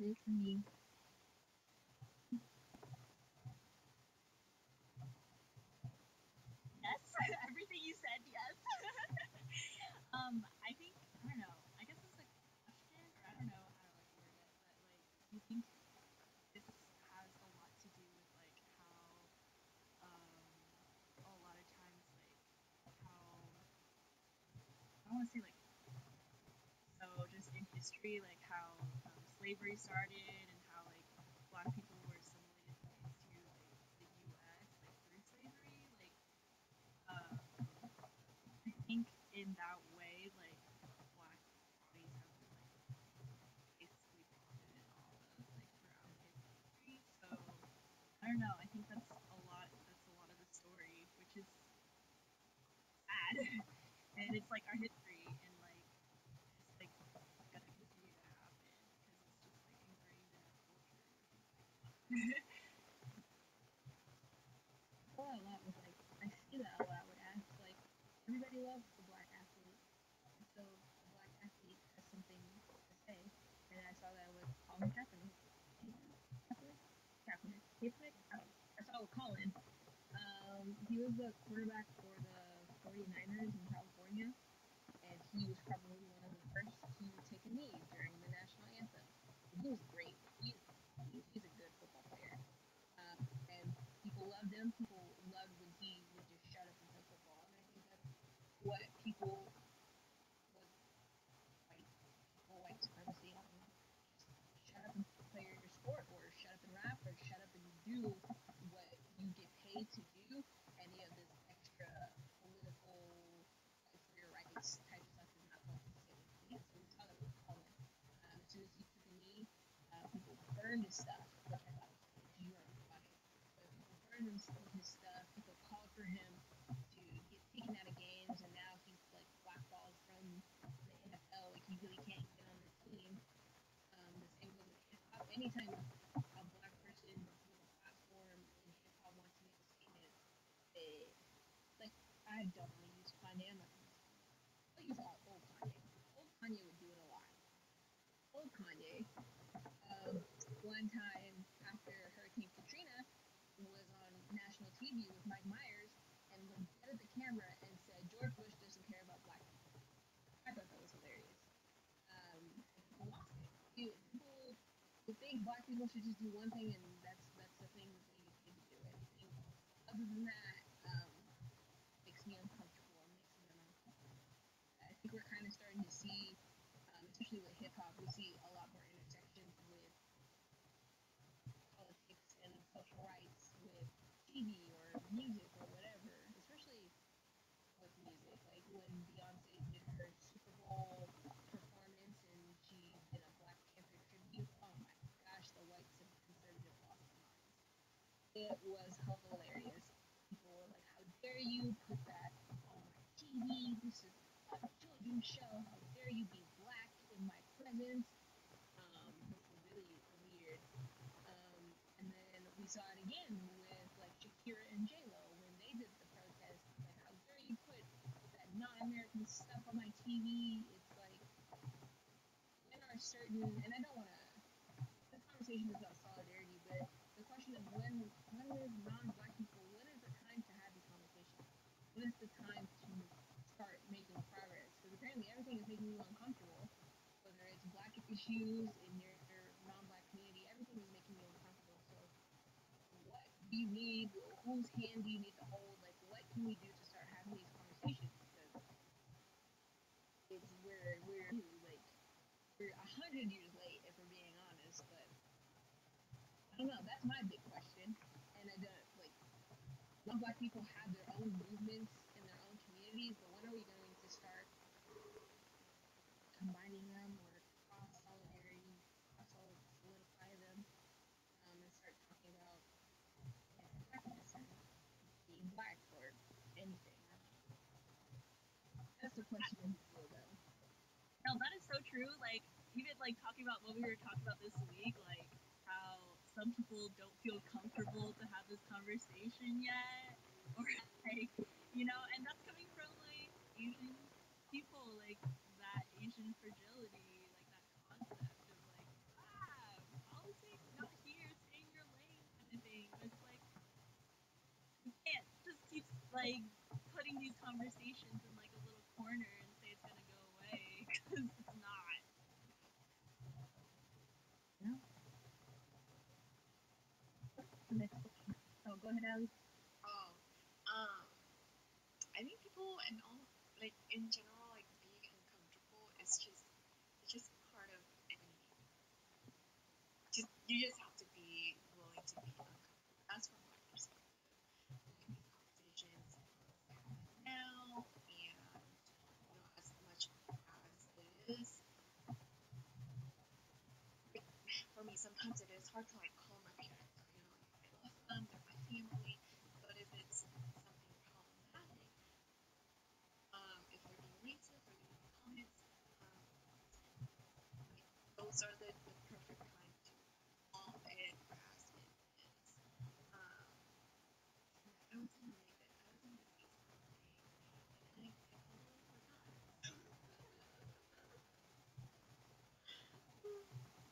Me. Yes, everything you said, yes. um, I think I don't know. I guess it's a question, or I don't know how to like word it, but like, do you think this has a lot to do with like how, um, a lot of times like how I don't want to say like so just in history, like slavery started and how like black people were assimilated into like the U.S. like through slavery, like um, I think in that way, like black bodies have been like basically profited off of like throughout history. So I don't know. I think that's a lot. That's a lot of the story, which is sad, and it's like our history, and like it's like gonna continue to happen because it's just like ingrained in our culture. Which is I saw that a lot with like I see that a lot with athletes. Like everybody loves the black athlete, and so the black athlete has something to say. And I saw that with Colin Kaepernick. Kaepernick, Kaepernick, Kaepernick. I don't know. I saw it with Colin. Um, he was the quarterback for the 49ers in California, and he was probably one of the first to take a knee during the national anthem. He was great. He's he, he's a good football player. Um, and people loved him. People loved when he would just shut up and play football. And I think that's what people was like people white supremacy. I don't know. Just shut up and play your sport, or shut up and rap, or shut up and do what you get paid to do. Any of this extra political, like for your rights type stuff is not going to sit with me. So we saw that with Colin. Um, as soon as he took a knee, uh, burned his stuff. But burned his, his stuff. People called for him to get taken out of games, and now he's like blackballed from the NFL. Like he really can't get on the team. Um, with hip. Anytime a black person with a platform in hip hop wants to make a statement, they like I don't want to use Kanye. I'm not gonna use Kanye. I'll use all old Kanye. Old Kanye would do it a lot. Old Kanye. Um, one time after Hurricane Katrina was on national TV with Mike Myers and looked dead at the camera and said George Bush doesn't care about black people. I thought that was hilarious. Um, and people lost it. You, people would think black people should just do one thing and that's that's the thing that paid to do. Anything other than that um, makes me uncomfortable. and Makes me uncomfortable. I think we're kind of starting to see, um, especially with hip hop, we see a lot more intersections with politics and social rights with TV or music or whatever, especially with music. Like when Beyonce did her Super Bowl performance and she did a Black Panther tribute. Oh my gosh, the whites and conservative lost their minds. it was hilarious. People were like, "How dare you put that on my TV? This is a children's show. How dare you be black in my presence?" Um, really weird. Um, and then we saw it again with like Shakira and J Lo when they did the protest. Like, how dare you put that non-American stuff on my TV? It's like when are certain, and I don't want to. This conversation is about solidarity, but the question is when, non-black people, when is the time to have these conversations? When is the time to start making progress? Because apparently everything is making you uncomfortable. Whether it's black issues in your, your non-black community, everything is making you uncomfortable. So what do you need? Whose hand do you need to hold? Like, what can we do to start having these conversations? Because it's we're we're like we're a hundred years late if we're being honest. But I don't know. That's my big question. And I don't like. People have their own movements in their own communities, but when are we going to start combining them or cross solidarity, cross solidify them, um, and start talking about being black or anything? That's the question. No, that is so true. Like even like talking about what we were talking about this week, like how some people don't feel comfortable to have this conversation yet, or like you know, and that's coming from like Asian people, like that Asian fragility, like that concept of like ah, politics not here, stay in your lane kind of thing. It's like you can't just keep like putting these conversations in like a little corner and say it's gonna go away because it's not. The next. Oh, go ahead, Allie. Oh, um, I think people and all like in general, like being uncomfortable is just it's just part of any. Just you just have to be willing to be uncomfortable. That's from my perspective. Like these conversations now, and you know, as much as it is, for me, sometimes it is hard to like call my parents. You know, like, I love them, they're my family, but if it's something problematic, um, if they're being racist or they're making comments, um, are the, the perfect time to call it as it is. Um, I was in like I was in the States for a day, and I, I totally forgot.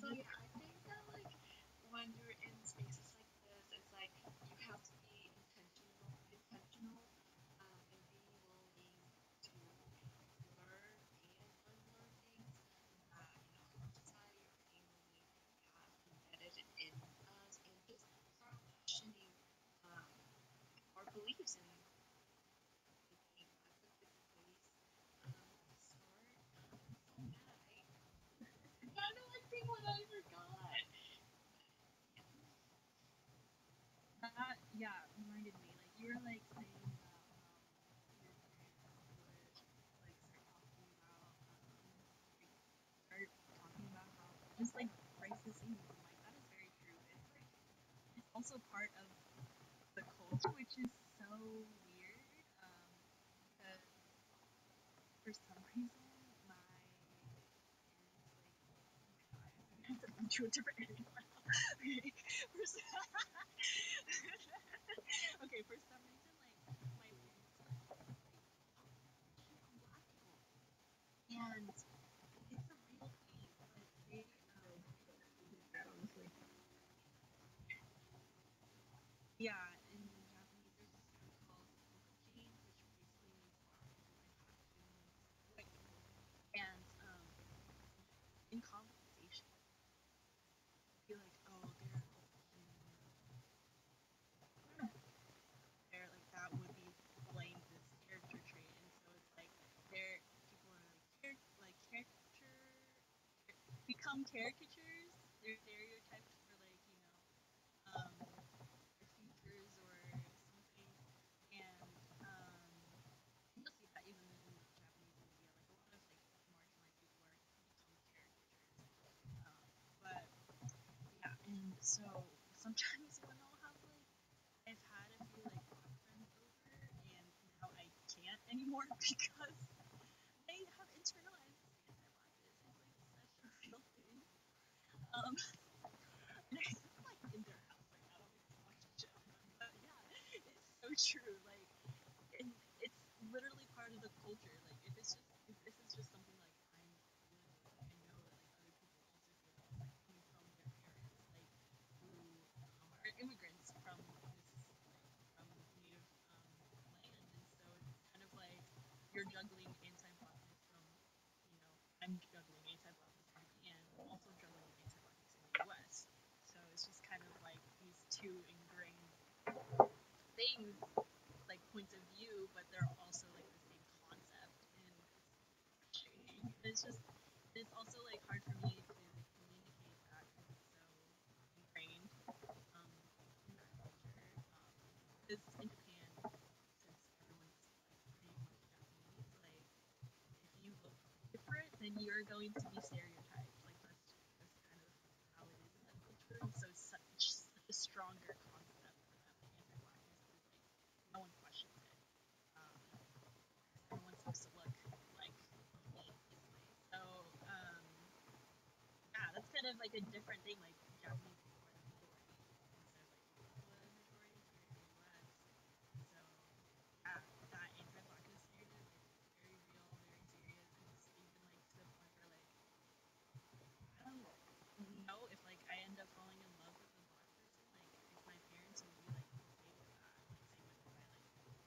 So yeah, I think that like when you're in spaces like this, it's like you have to be intentional, intentional, um, and be willing to learn and unlearn things that you know our society, our family have embedded in us, and just start questioning um, our beliefs and I think that's a good place um, to start. Um, so yeah, I kind of like think what I forgot. That yeah reminded me. Like you were like saying start talking about um, talking about just like and like that is very true. It's like it's also part of the culture, which is weird. Um, because for some reason my like my god I have to a different area okay, for some reason like my parents like like and it's a real thing. But they um honestly. yeah in Japanese there's this term called kokujin, which basically means black people and have feelings like and um in conversation be like oh they're kokujin or there like that would be blamed as character trait and so it's like they're people are like char- like caricature become caricatures they're stereotypes for like you know um features or something. And um you'll see that even in Japanese media. Like a lot of like marginalized people are become caricatures. Um but yeah and so sometimes when I'll have like I've had a few like friends over and now I can't anymore because they have internalized anti-blackness. It's like such a real thing. Um, and I'm like in their house right now. I don't even want to shit on them, but yeah, it's so true. Like, and it's literally part of the culture. Like, if it's just if this is just something like I'm dealing with, like I know that like other people also feel this, like coming from their parents, like who um, are immigrants from this like from native um, land, and so it's kind of like you're juggling anti-blackness from you know I'm juggling anti-blackness from Japan, also juggling anti-blackness in the U.S. So it's just kind of like these two ingrained things, like points of view, but they're also like the same concept, and it's just, it's also like hard for me to communicate that because it's so ingrained um, in our culture. Because in Japan, since everyone's like pretty much Japanese, like if you look different, then you're going to be stereotyped. Like that's that's kind of how it is in that culture. And so such such a stronger concept for them, like anti-blackness, because like no one questions it. Um, everyone's supposed to look like me, basically. So um, yeah, that's kind of like a different thing. Like Japanese people are the majority instead of like people are the majority here in the U.S. So yeah, that anti-blackness narrative is very real, very serious, and it's even like to the point where like I don't know if like I end up falling in love with a black person, like if my parents would be like okay with that. Like same with if I like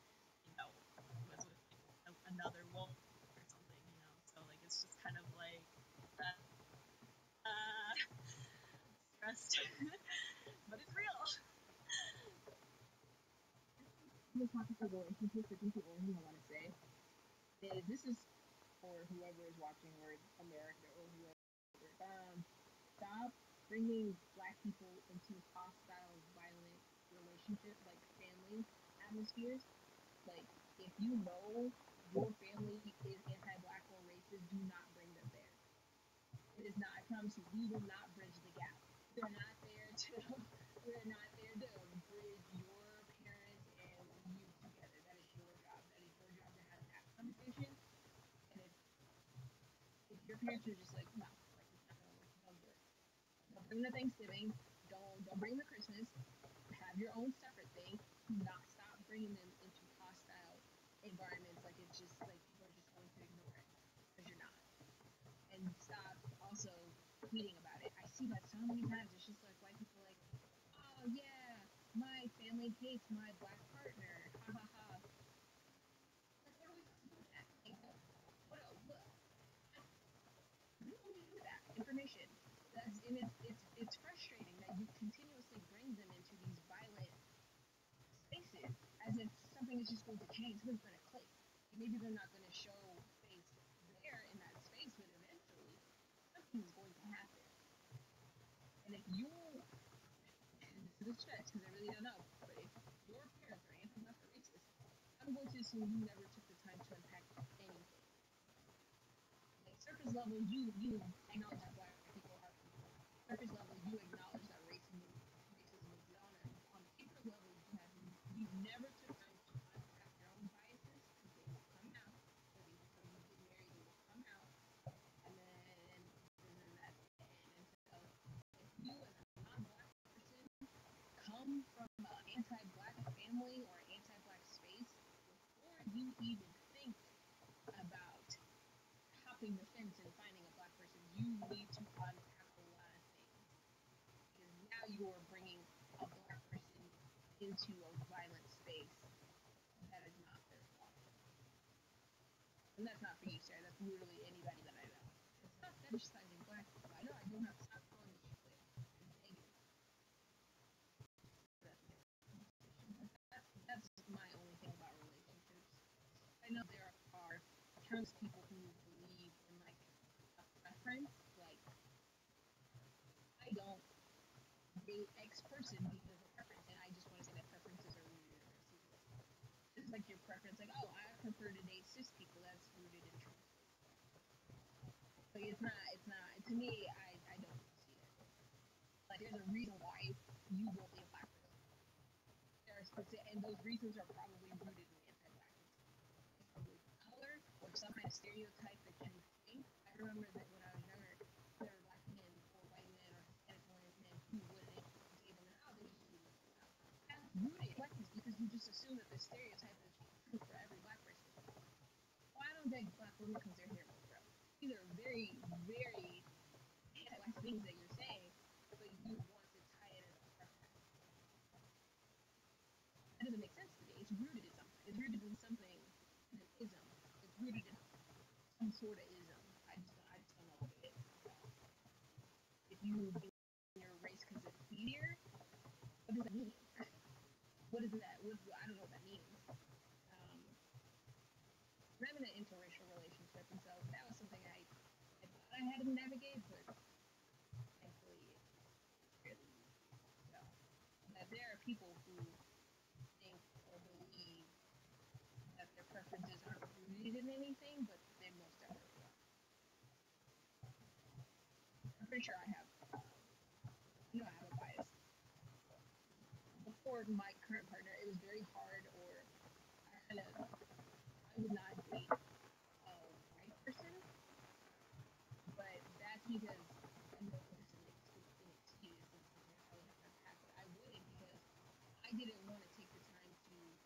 you know was with like a, another wolf or something, you know. So like it's just kind of like uh, uh stressed, but it's real. The topic of relationships, I think the only thing I want to say is this is for whoever is watching or America or whoever. Um, stop bringing black people into hostile, violent relationships, like family atmospheres. Like, if you know your family is anti-black or racist, do not bring them there. It is not. I promise you, we will not bridge the gap. We're not there to. We're not there to bridge your parents and you together. That is your job. That is your job to have that conversation. And if if your parents are just like, no, like it's not gonna work, don't do it. Don't bring the Thanksgiving. Don't don't bring the Christmas. Have your own separate thing. Do not stop bringing them into hostile environments. Like it's just like people are just going to ignore it because you're not. And stop also tweeting about it. I see that so many times. It's just like white people like, oh yeah, my family hates my black partner. Ha ha ha. Like what are we supposed to do that? What? What? what? We don't need that information. That's and it's it's it's frustrating that you continuously bring them into these violent spaces as if something is just going to change, something's going to click. Maybe they're not going to show face there in that space, but eventually something's going to happen. And if you, and this is a stretch because I really don't know, but if your parents are anti-black or racist, Assume you never took the time to unpack anything. Like surface level, you you acknowledge that black people are. Surface level, you acknowledge that racism racism is on a on a deeper level. You have you never took time to unpack your own biases because they will come out. Or they become you get married, they will come out, and then and then that's it. And so if you as a non-black person come from an anti-black family or anti-black space, before you even think about hopping the fence and finding a black person, you need to of things. Because now you're bringing a black person into a violent space that is not their fault. And that's not for you, Sarah. That's literally anybody that I know. Stop fetishizing black people. I know I don't have to stop calling you stupid and begging. That's a different conversation. That's, that's my only thing about relationships. I know there are tons of people who believe in like a preference. Like I don't date X person because of preference, and I just want to say that preferences are rooted in racism. Just like your preference, like oh, I prefer to date people. That's rooted in truth. Like it's not, it's not. To me, I, I don't see it. Like there's a reason why you won't be a black person. There are specific, and those reasons are probably rooted in anti-blackness. Color or some kind of stereotype that you think. I remember that when I was younger, there were black men or white men or Hispanic men who wouldn't be able to out. They just rooted in blackness because you just assume that the stereotype is true for every black person. They black women because their hair will? These are very, very anti-black things that you're saying, but you want to tie it as a. That doesn't make sense to me. It's rooted in something. It's rooted in something, an ism. It's rooted in some sort of ism. I just, I just don't know what it is. If you believe in your race because it's easier, what does that mean? What is that? What, I don't know what that means. Um, I'm in an interracial relationship, and so that was something I, I had to navigate, but thankfully really so. That there are people who think or believe that their preferences aren't rooted in anything, but they most definitely are. I'm pretty sure I have, you know, I have a bias. Before my current partner, it was very hard, or I kind of, I would not date a white person, but that's because I know this is an excuse, an excuse and something I probably have to unpack, but I wouldn't because I didn't want to take the time to meet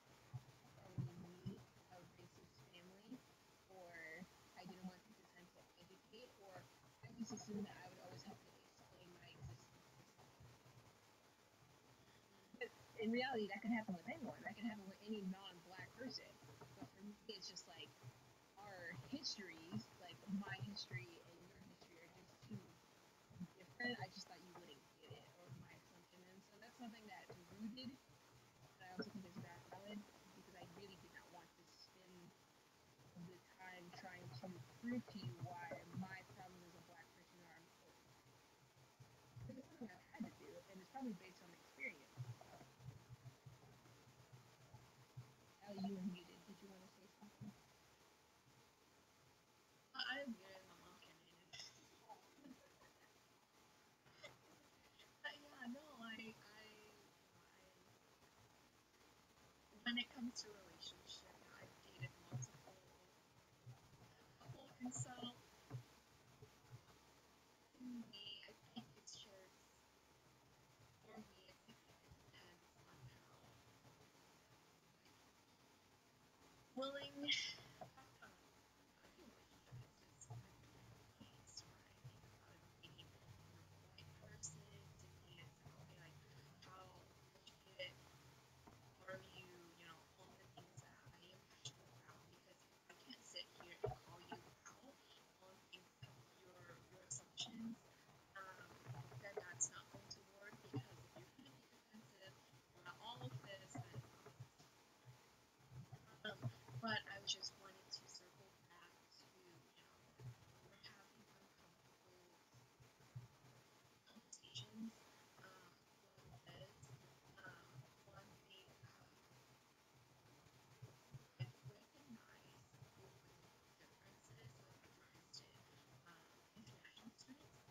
a racist family, or I didn't want to take the time to educate, or I just assumed that I would always have to explain my existence. But in reality, that could happen with anyone. That could happen with any non-black person. But for me, it's just like our histories, like my history and your history, are just too different. I just thought you wouldn't get it, or my assumption. And so that's something that is rooted, but I also think is valid because I really did not want to spend the time trying to prove to you why my problems as a black person are important. Because it's something I've had to do, and it's probably based on experience. Allie, you were muted. Did you want to say something? Uh, I am good. My mom came in. Yeah, no, I, I, when it comes to relationship, I've dated multiple couple, and so to me, I think it's just for me, I think it depends on how willing. Um, I think relationship is just kind of different ways where I think about it dating you know, a white person to me it's like okay like how educated are you, you know, on the things that I am passionate about because if I can't sit here and call you out on things that your your assumptions, um, then that's not going to work because if you're gonna be defensive about all of this, then obviously it's not gonna work. Um, but I just wanted to circle back to, you know, when we're having uncomfortable conversations um, like this, um, one thing uh, I've recognized cultural differences with regards to um, international students.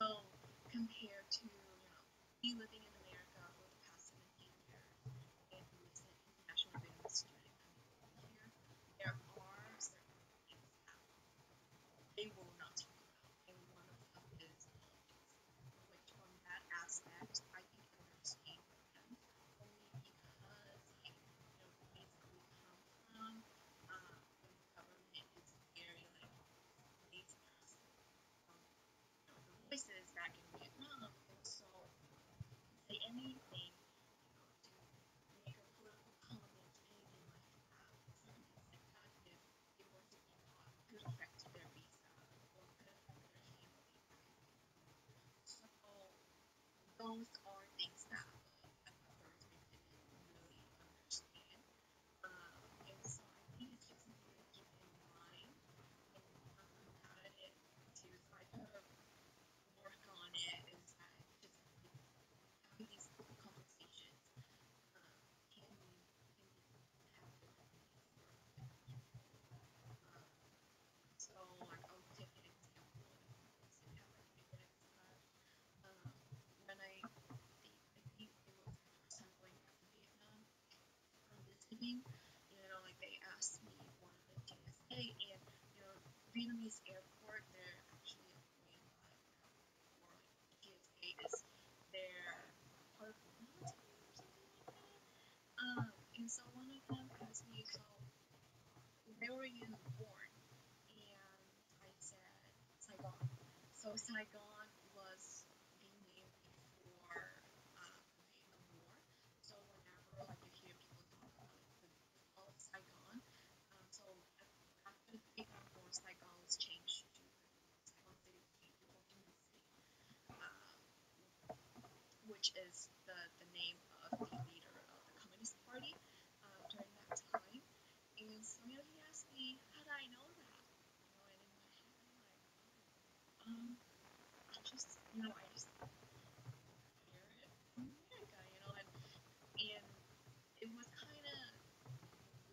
So compared to, you know, me living in America for the past 17 years and a recent international business student coming over here, there are certain things that they will not talk about. And one of them is politics, which on that aspect I can understand them only because like you know the place that we come from, um, when the government is very like they suppress um, you know the voices back in Vietnam, and so Vietnamese airport, they're actually a Korean like, or is they're part of the military or something like that. Um, and so one of them asked me, so where were you born? And I said Saigon. So Saigon was the name before uh, the Vietnam War. So whenever like you hear people talk about it, the, they call it Saigon. Um, so a- after the Vietnam War, Saigon was changed to Saigon City to Ho Chi Minh City, um, which is the, the name of the leader of the Communist Party um, during that time. And so you know, he asked me, how did I know that? You know, and in my head, I'm like, oh, um, I just, you know, I just hear it from America, you know, and and it was kind of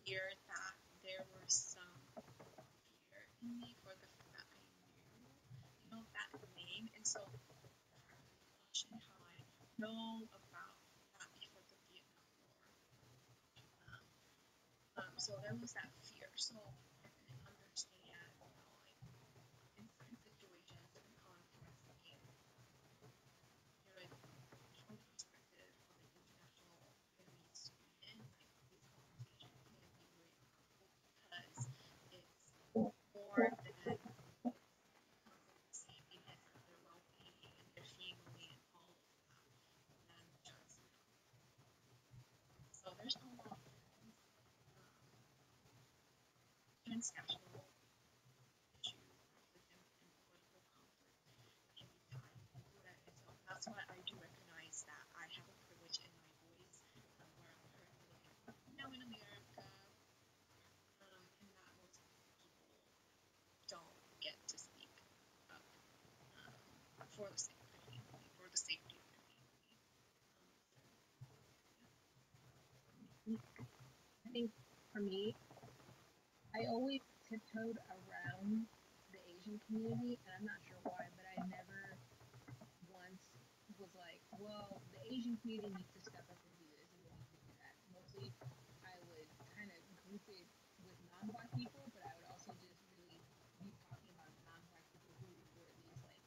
weird that there was some fear in me for the fact that I knew, you know, that name, and so how I know about that before the Vietnam War. Um, um, so there was that fear. So I couldn't understand, you know, like in certain situations, certain conflicts, and you know, like from the perspective of an international Vietnamese student, like these conversations can be really uncomfortable because it's more than because of the safetyness of their well-being and their family and all of that than just you know. So there's a lot of things, um, that's why I do recognize that I have a privilege in my voice now in America, and that most people don't get to speak up for the sake of for the safety of I think for me, I always tiptoed around the Asian community, and I'm not sure why, but I never once was like, well, the Asian community needs to step up and do this, and we need to do that. Mostly, I would kind of group it with non-black people, but I would also just really be talking about non-black people who were least like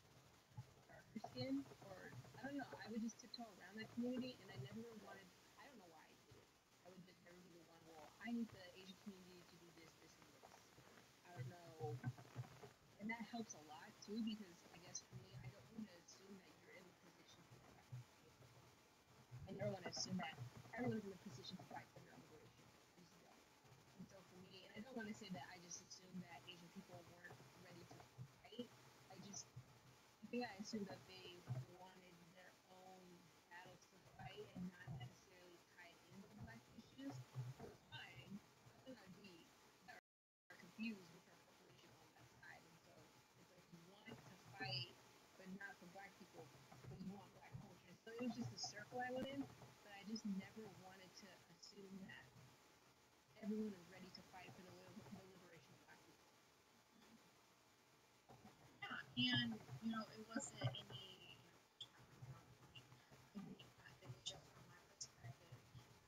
darker skin, or I don't know. I would just tiptoe around that community, and I never wanted. I don't know why I did it. I would just never be the one. Well, I need the Asian community to do this, this, and this. I don't know, and that helps a lot too because I guess for me, I don't want to assume that you're in the position to fight. I never want to assume that everyone's in a position to fight for their own. And so for me, and I don't want to say that I just assumed that Asian people weren't ready to fight. I just I think I assumed that they wanted their own battles to fight and not necessarily tied into black issues. So it's fine. I think I'd be that are confused with our population on that side. And so it's like you want to fight, but not for black people, but you want black culture. So it was just a circle I went in, but I just never wanted to assume that everyone is ready to fight for the, the liberation of black. Yeah, and you know, it wasn't any. I think just from my perspective.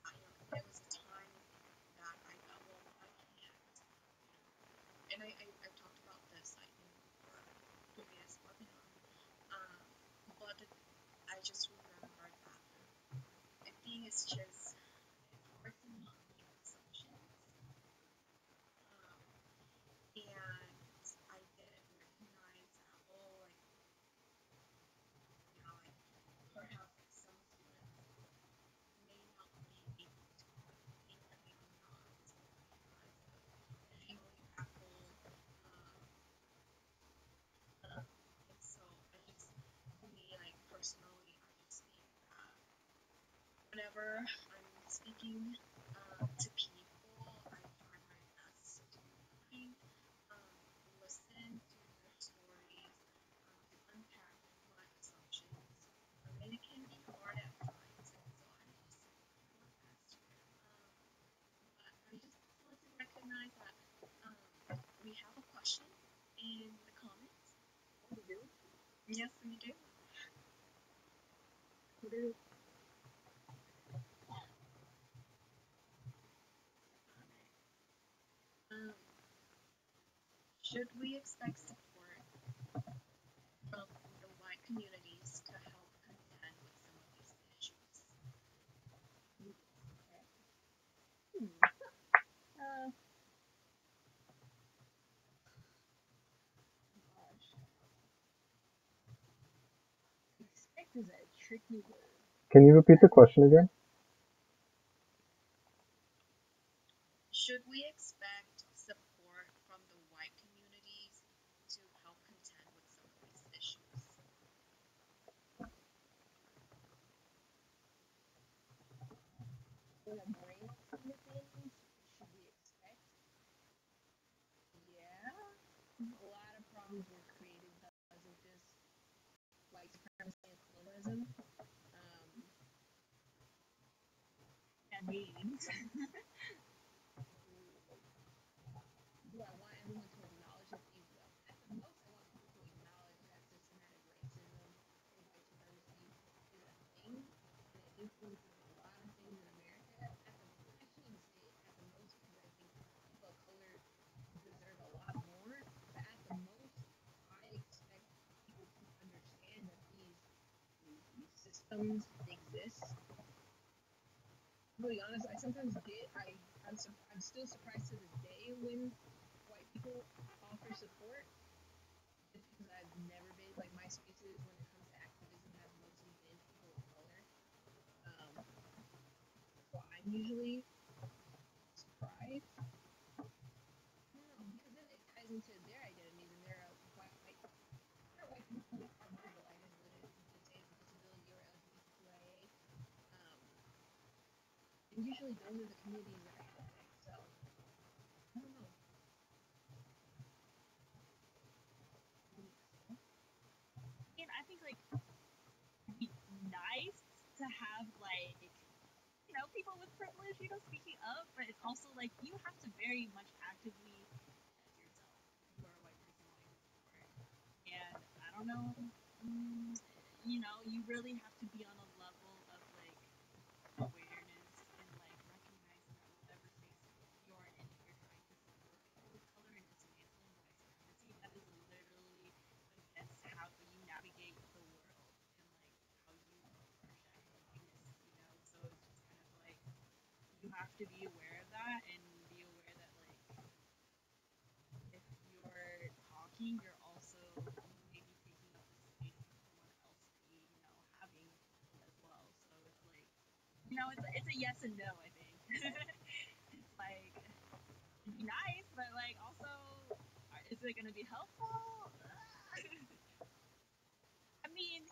I, there was a time that I can't, and I, I talked about. Um, but I just remember that I think it's just it's hard to not make assumptions. Um, and I didn't recognize that oh like you know like perhaps like some students may not be able to think that they are not because of their family background um, um, and so I just for me like personally I just think that whenever I'm speaking um, to people I try my best to um, listen to their stories, um, to unpack my assumptions. Um, and it can be hard at times, and so I just my best. Um, but I just want to recognize that um, we have a question in the comments. Do you do? Yes, we do. Do Should we expect support from the white communities to help contend with some of these issues? Hmm. Uh, gosh. Expect is a tricky word. Can you repeat the question again? Should we expect support from the white communities to help contend with some of these issues? For the brain side of things, should we expect? Yeah. A lot of problems were created because of just white supremacy and colonialism. Um, And means. do I want everyone to acknowledge that these well, at the most I want people to acknowledge that systematic racism and white supremacy is a thing and it influences a lot of things in America. At the I shouldn't even say it at the most because I think people of color deserve a lot more. But at the most I expect people to understand that these these systems exist. Be honest, I sometimes get I I'm, sur- I'm still surprised to this day when white people offer support just because I've never been like my spaces when it comes to activism have mostly been people of color. Um, so I'm usually surprised. I don't know because then it ties into their identities and their uh, white white they're white people who are marginalized whether it's disabled, disability or LGBTQIA. Um, and usually those are the that help excel. I don't know. And I think like it'd be nice to have like you know people with privilege, you know, speaking up, but it's also like you have to very much actively yourself you are a white person wanting. And I don't know, mm, you know, you really have to be on a level of like awareness and like recognizing that whatever space you're in, if you're trying to support people of color and dismantling white supremacy, that is literally against how you navigate the world and like how you project whiteness, you know. So it's just kind of like you have to be aware of that and be aware that like if you're talking, you're also maybe taking up the space that someone else may, you know, having as well. So it's like you know, it's it's a yes and no, I think. it's like it'd be nice, but like also, is it gonna be helpful? I mean,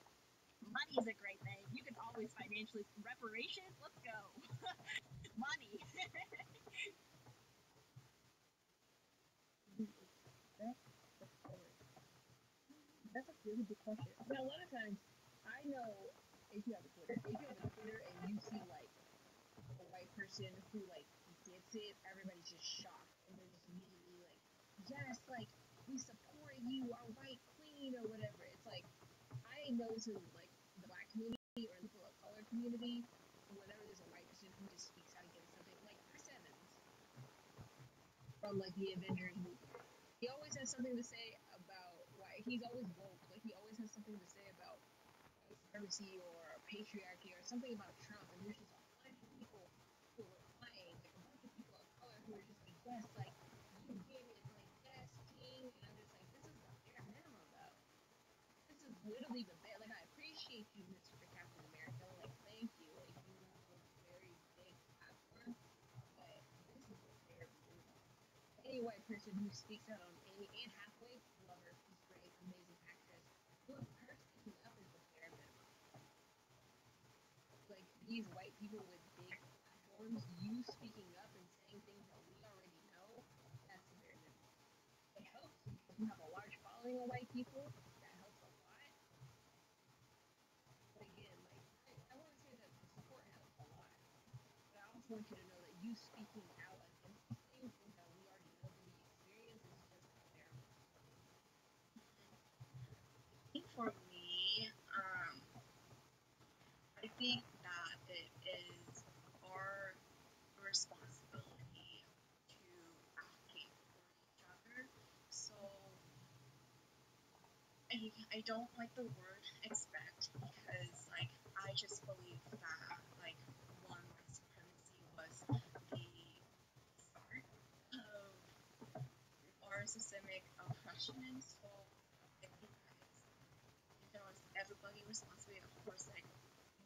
money's a great thing. You can always financially reparations. Let's go, money. That's the a really good question. Now, a lot of times, I know if you have a Twitter, if you have a Twitter and you see like a white person who like gets it, everybody's just shocked and they're just immediately like, yes, like we support you, our white queen or whatever. It's like I know to like the black community or of color community, whenever there's a white person who just speaks out against something, like Chris Evans from like the Avengers movie. He always has something to say about why he's always woke. Like he always has something to say about supremacy or patriarchy or something about Trump. And there's just a bunch of people who were playing, like a bunch of people of color who were just like, yes, like you get it, like yes, king. And I'm just like, this is the bare minimum though. This is literally the bare. Like I appreciate you, Mr. Captain America. Like thank you. Like you have a very big platform, but this is the bare minimum any white person who speaks out on any and halfway love her, she's great, amazing actress. Look, her speaking up is bare minimum. Like these white people with big platforms, you speaking up and saying things that we already know, that's the bare minimum. It helps you have a large following of white people. That helps a lot. But again, like I, I want to say that the support helps a lot. But I also want you to know that you speaking out against these things that we already know from the experience is just the bare minimum. I think for me, um, I think that it is our responsibility to advocate for each other. So I, don't like the word expect because like I just believe that like one white supremacy was the start of our systemic oppression. So I think that everybody responsibility of course like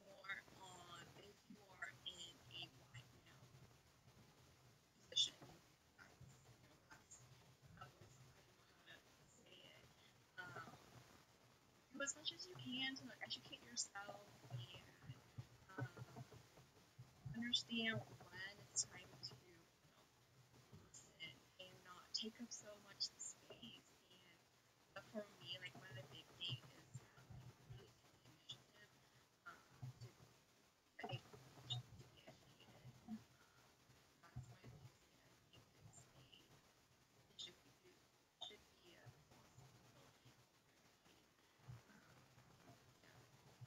more on if you are in a white male position. That's you know that's that was I don't know how to say it. Um, do as much as you can to like, educate yourself and um, understand when it's time to you know listen and not take up so much space. And but for me, like one of the big thing is that like really take the initiative um, to I think to be educated. Um, that's my biggest thing. I think it's a it should be should be a responsibility of everybody. Um, yeah. Um,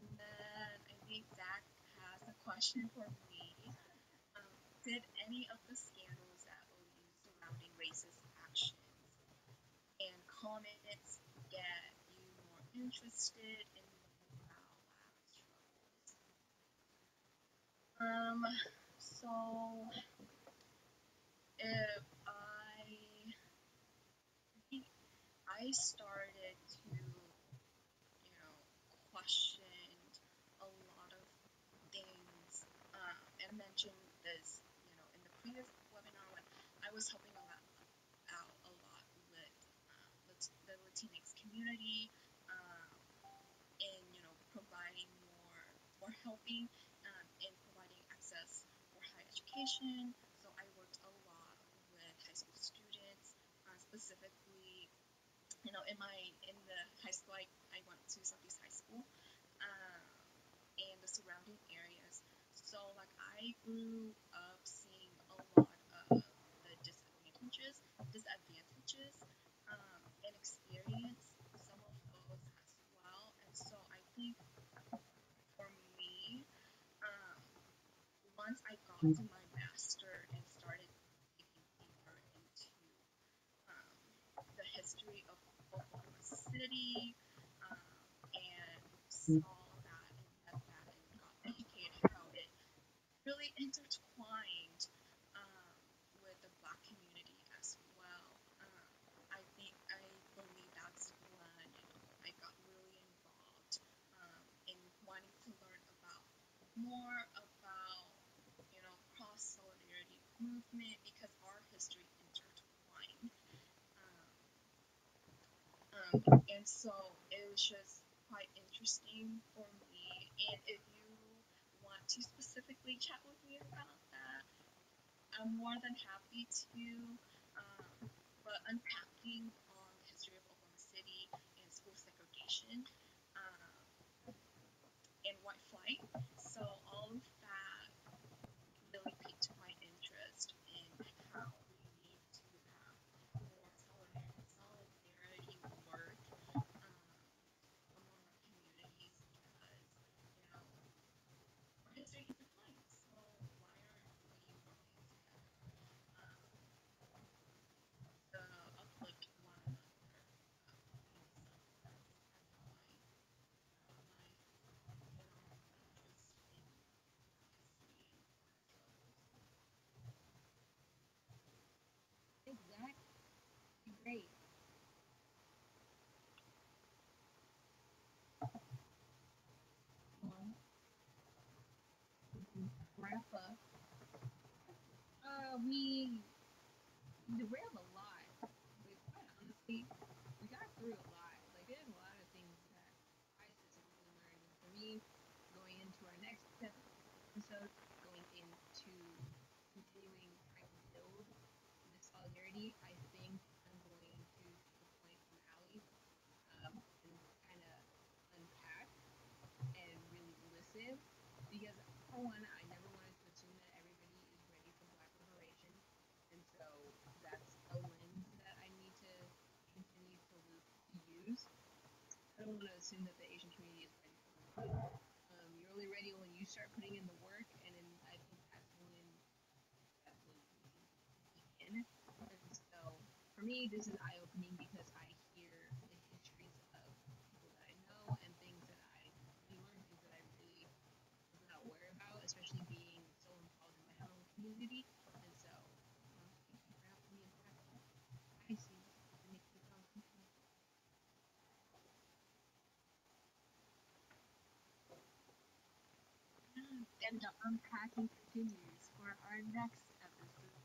and then I think Zach has question for me. Um, did any of the scandals at OU surrounding racist actions and comments get you more interested in lab struggles? Um, so if I, I started to, you know, question a lot of things. Um, and I mentioned this, you know, in the previous webinar when I was helping a lot out a lot with um, the Latinx community um, you know, providing more or helping um, in providing access for higher education. So I worked a lot with high school students, uh, specifically you know, in my in the high school, I, I went to Southeast High School, um, and the surrounding areas. So like I grew up seeing a lot of the disadvantages, disadvantages, um, and experience some of those as well. And so I think for me, um, once to my master and started digging deeper into um, the history of Oklahoma City, um, and saw that and read that and got educated how it really intertwined um, with the Black community as well. Um, I think I believe that's when you know I got really involved um, in wanting to learn about more about you know cross solidarity movement because our history intertwined. Um, um, and so it was just quite interesting for me. And if you want to specifically chat with me about that, I'm more than happy to. Um, but unpacking on the history of Oklahoma City and school segregation um, and white flight, so all of that really piqued my interest in how we need to have more solidarity, solidarity work um, among our communities because, you know, our history intertwines. So why aren't we working together um, to uplift one another? Um, and so that's that's how I got my you know interest in history and black struggles. Exactly. Great. Up. Uh, we derailed a lot, but quite honestly, we got through a lot. Like there's a lot of things that I specifically learned. And for me, going into our next episode, going into continuing trying to build this solidarity, I think I'm going to take a point from Allie um, and kind of unpack and really listen because for one, I never wanted to assume that everybody is ready for Black liberation, and so that's a lens that I need to continue to use. I don't want to assume that the Asian community is ready for it. Um, you're only ready when you start putting in the work, and then I think that's when that's when we begin. And so for me, this is eye opening because I hear community. And so, um, thank you for helping me unpack that. I see. And make me feel comfortable. And the unpacking continues for our next episode.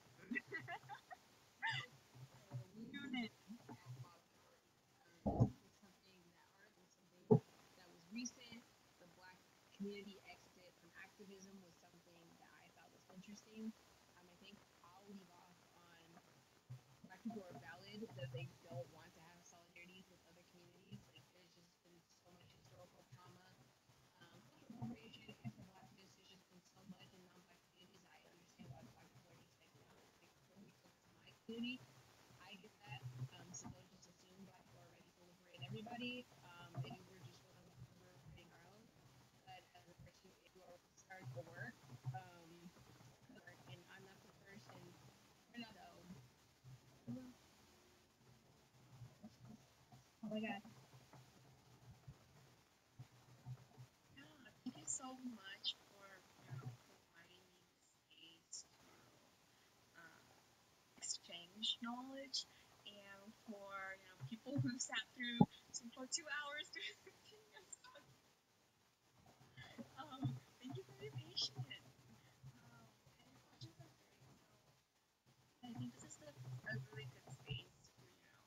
Tune in. Um, was something that art was something that was recent. The black community exit from activism was something that I thought was interesting. Um, I think I'll leave off on black people are valid that they don't want to have solidarities with other communities. Like there's just been so much historical trauma, um, cultural appropriation, anti-blackness. There's just been so much in non-black communities. I understand why black people are just like, no, like when we focus on community, I get that. Um, so don't just assume black people are ready to liberate everybody. Um, maybe we're just we're liberating our own. But as a person who are start to work, um, and I'm not the and we're not um, Oh my god. Yeah, thank you so much for you know providing me the space to uh, knowledge and for you know people who sat through some for two hours to um, thank you for your patience. Um, and your questions are great. So I think this is a, a really good space to you know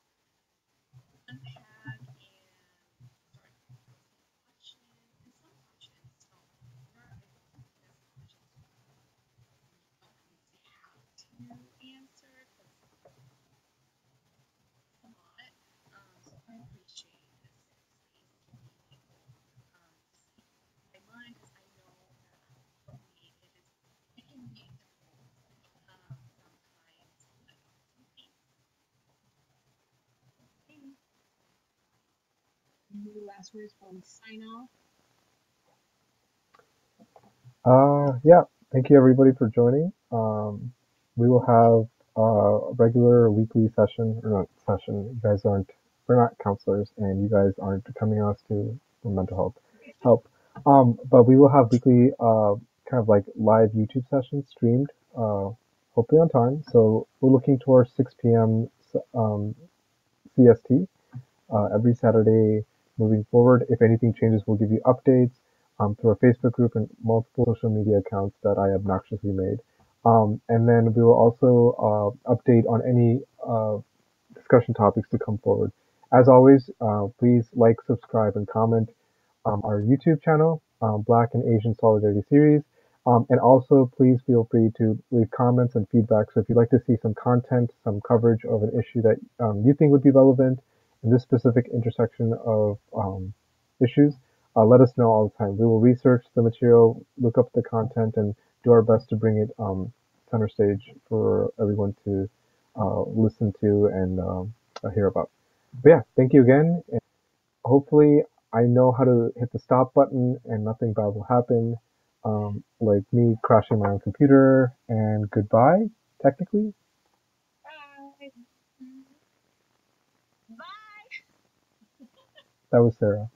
unpack and start asking questions and some questions don't there are questions you don't really have to answer because a lot. Um, so I appreciate this space to be able um, to speak my mind because I know that for me it is it can be difficult um, sometimes to let go of some things. Any last words before we sign off? Uh, yeah. Thank you everybody for joining. Um, we will have uh, a regular weekly session, or not session. You guys aren't, we're not counselors, and you guys aren't coming us to mental health help. Um, but we will have weekly, uh, kind of like live YouTube sessions streamed, uh, hopefully on time. So we're looking towards 6 p.m. Um, CST uh, every Saturday moving forward. If anything changes, we'll give you updates um, through our Facebook group and multiple social media accounts that I obnoxiously made. Um, and then we will also uh, update on any uh, discussion topics to come forward. As always, uh, please like, subscribe, and comment um, our YouTube channel, um, Black and Asian Solidarity Series. Um, and also, please feel free to leave comments and feedback. So if you'd like to see some content, some coverage of an issue that um, you think would be relevant this specific intersection of um, issues, uh, let us know all the time. We will research the material, look up the content, and do our best to bring it um, center stage for everyone to uh, listen to and um, uh, hear about. But yeah, thank you again. And hopefully, I know how to hit the stop button and nothing bad will happen. Um, like me crashing my own computer and goodbye, technically. That was Sarah.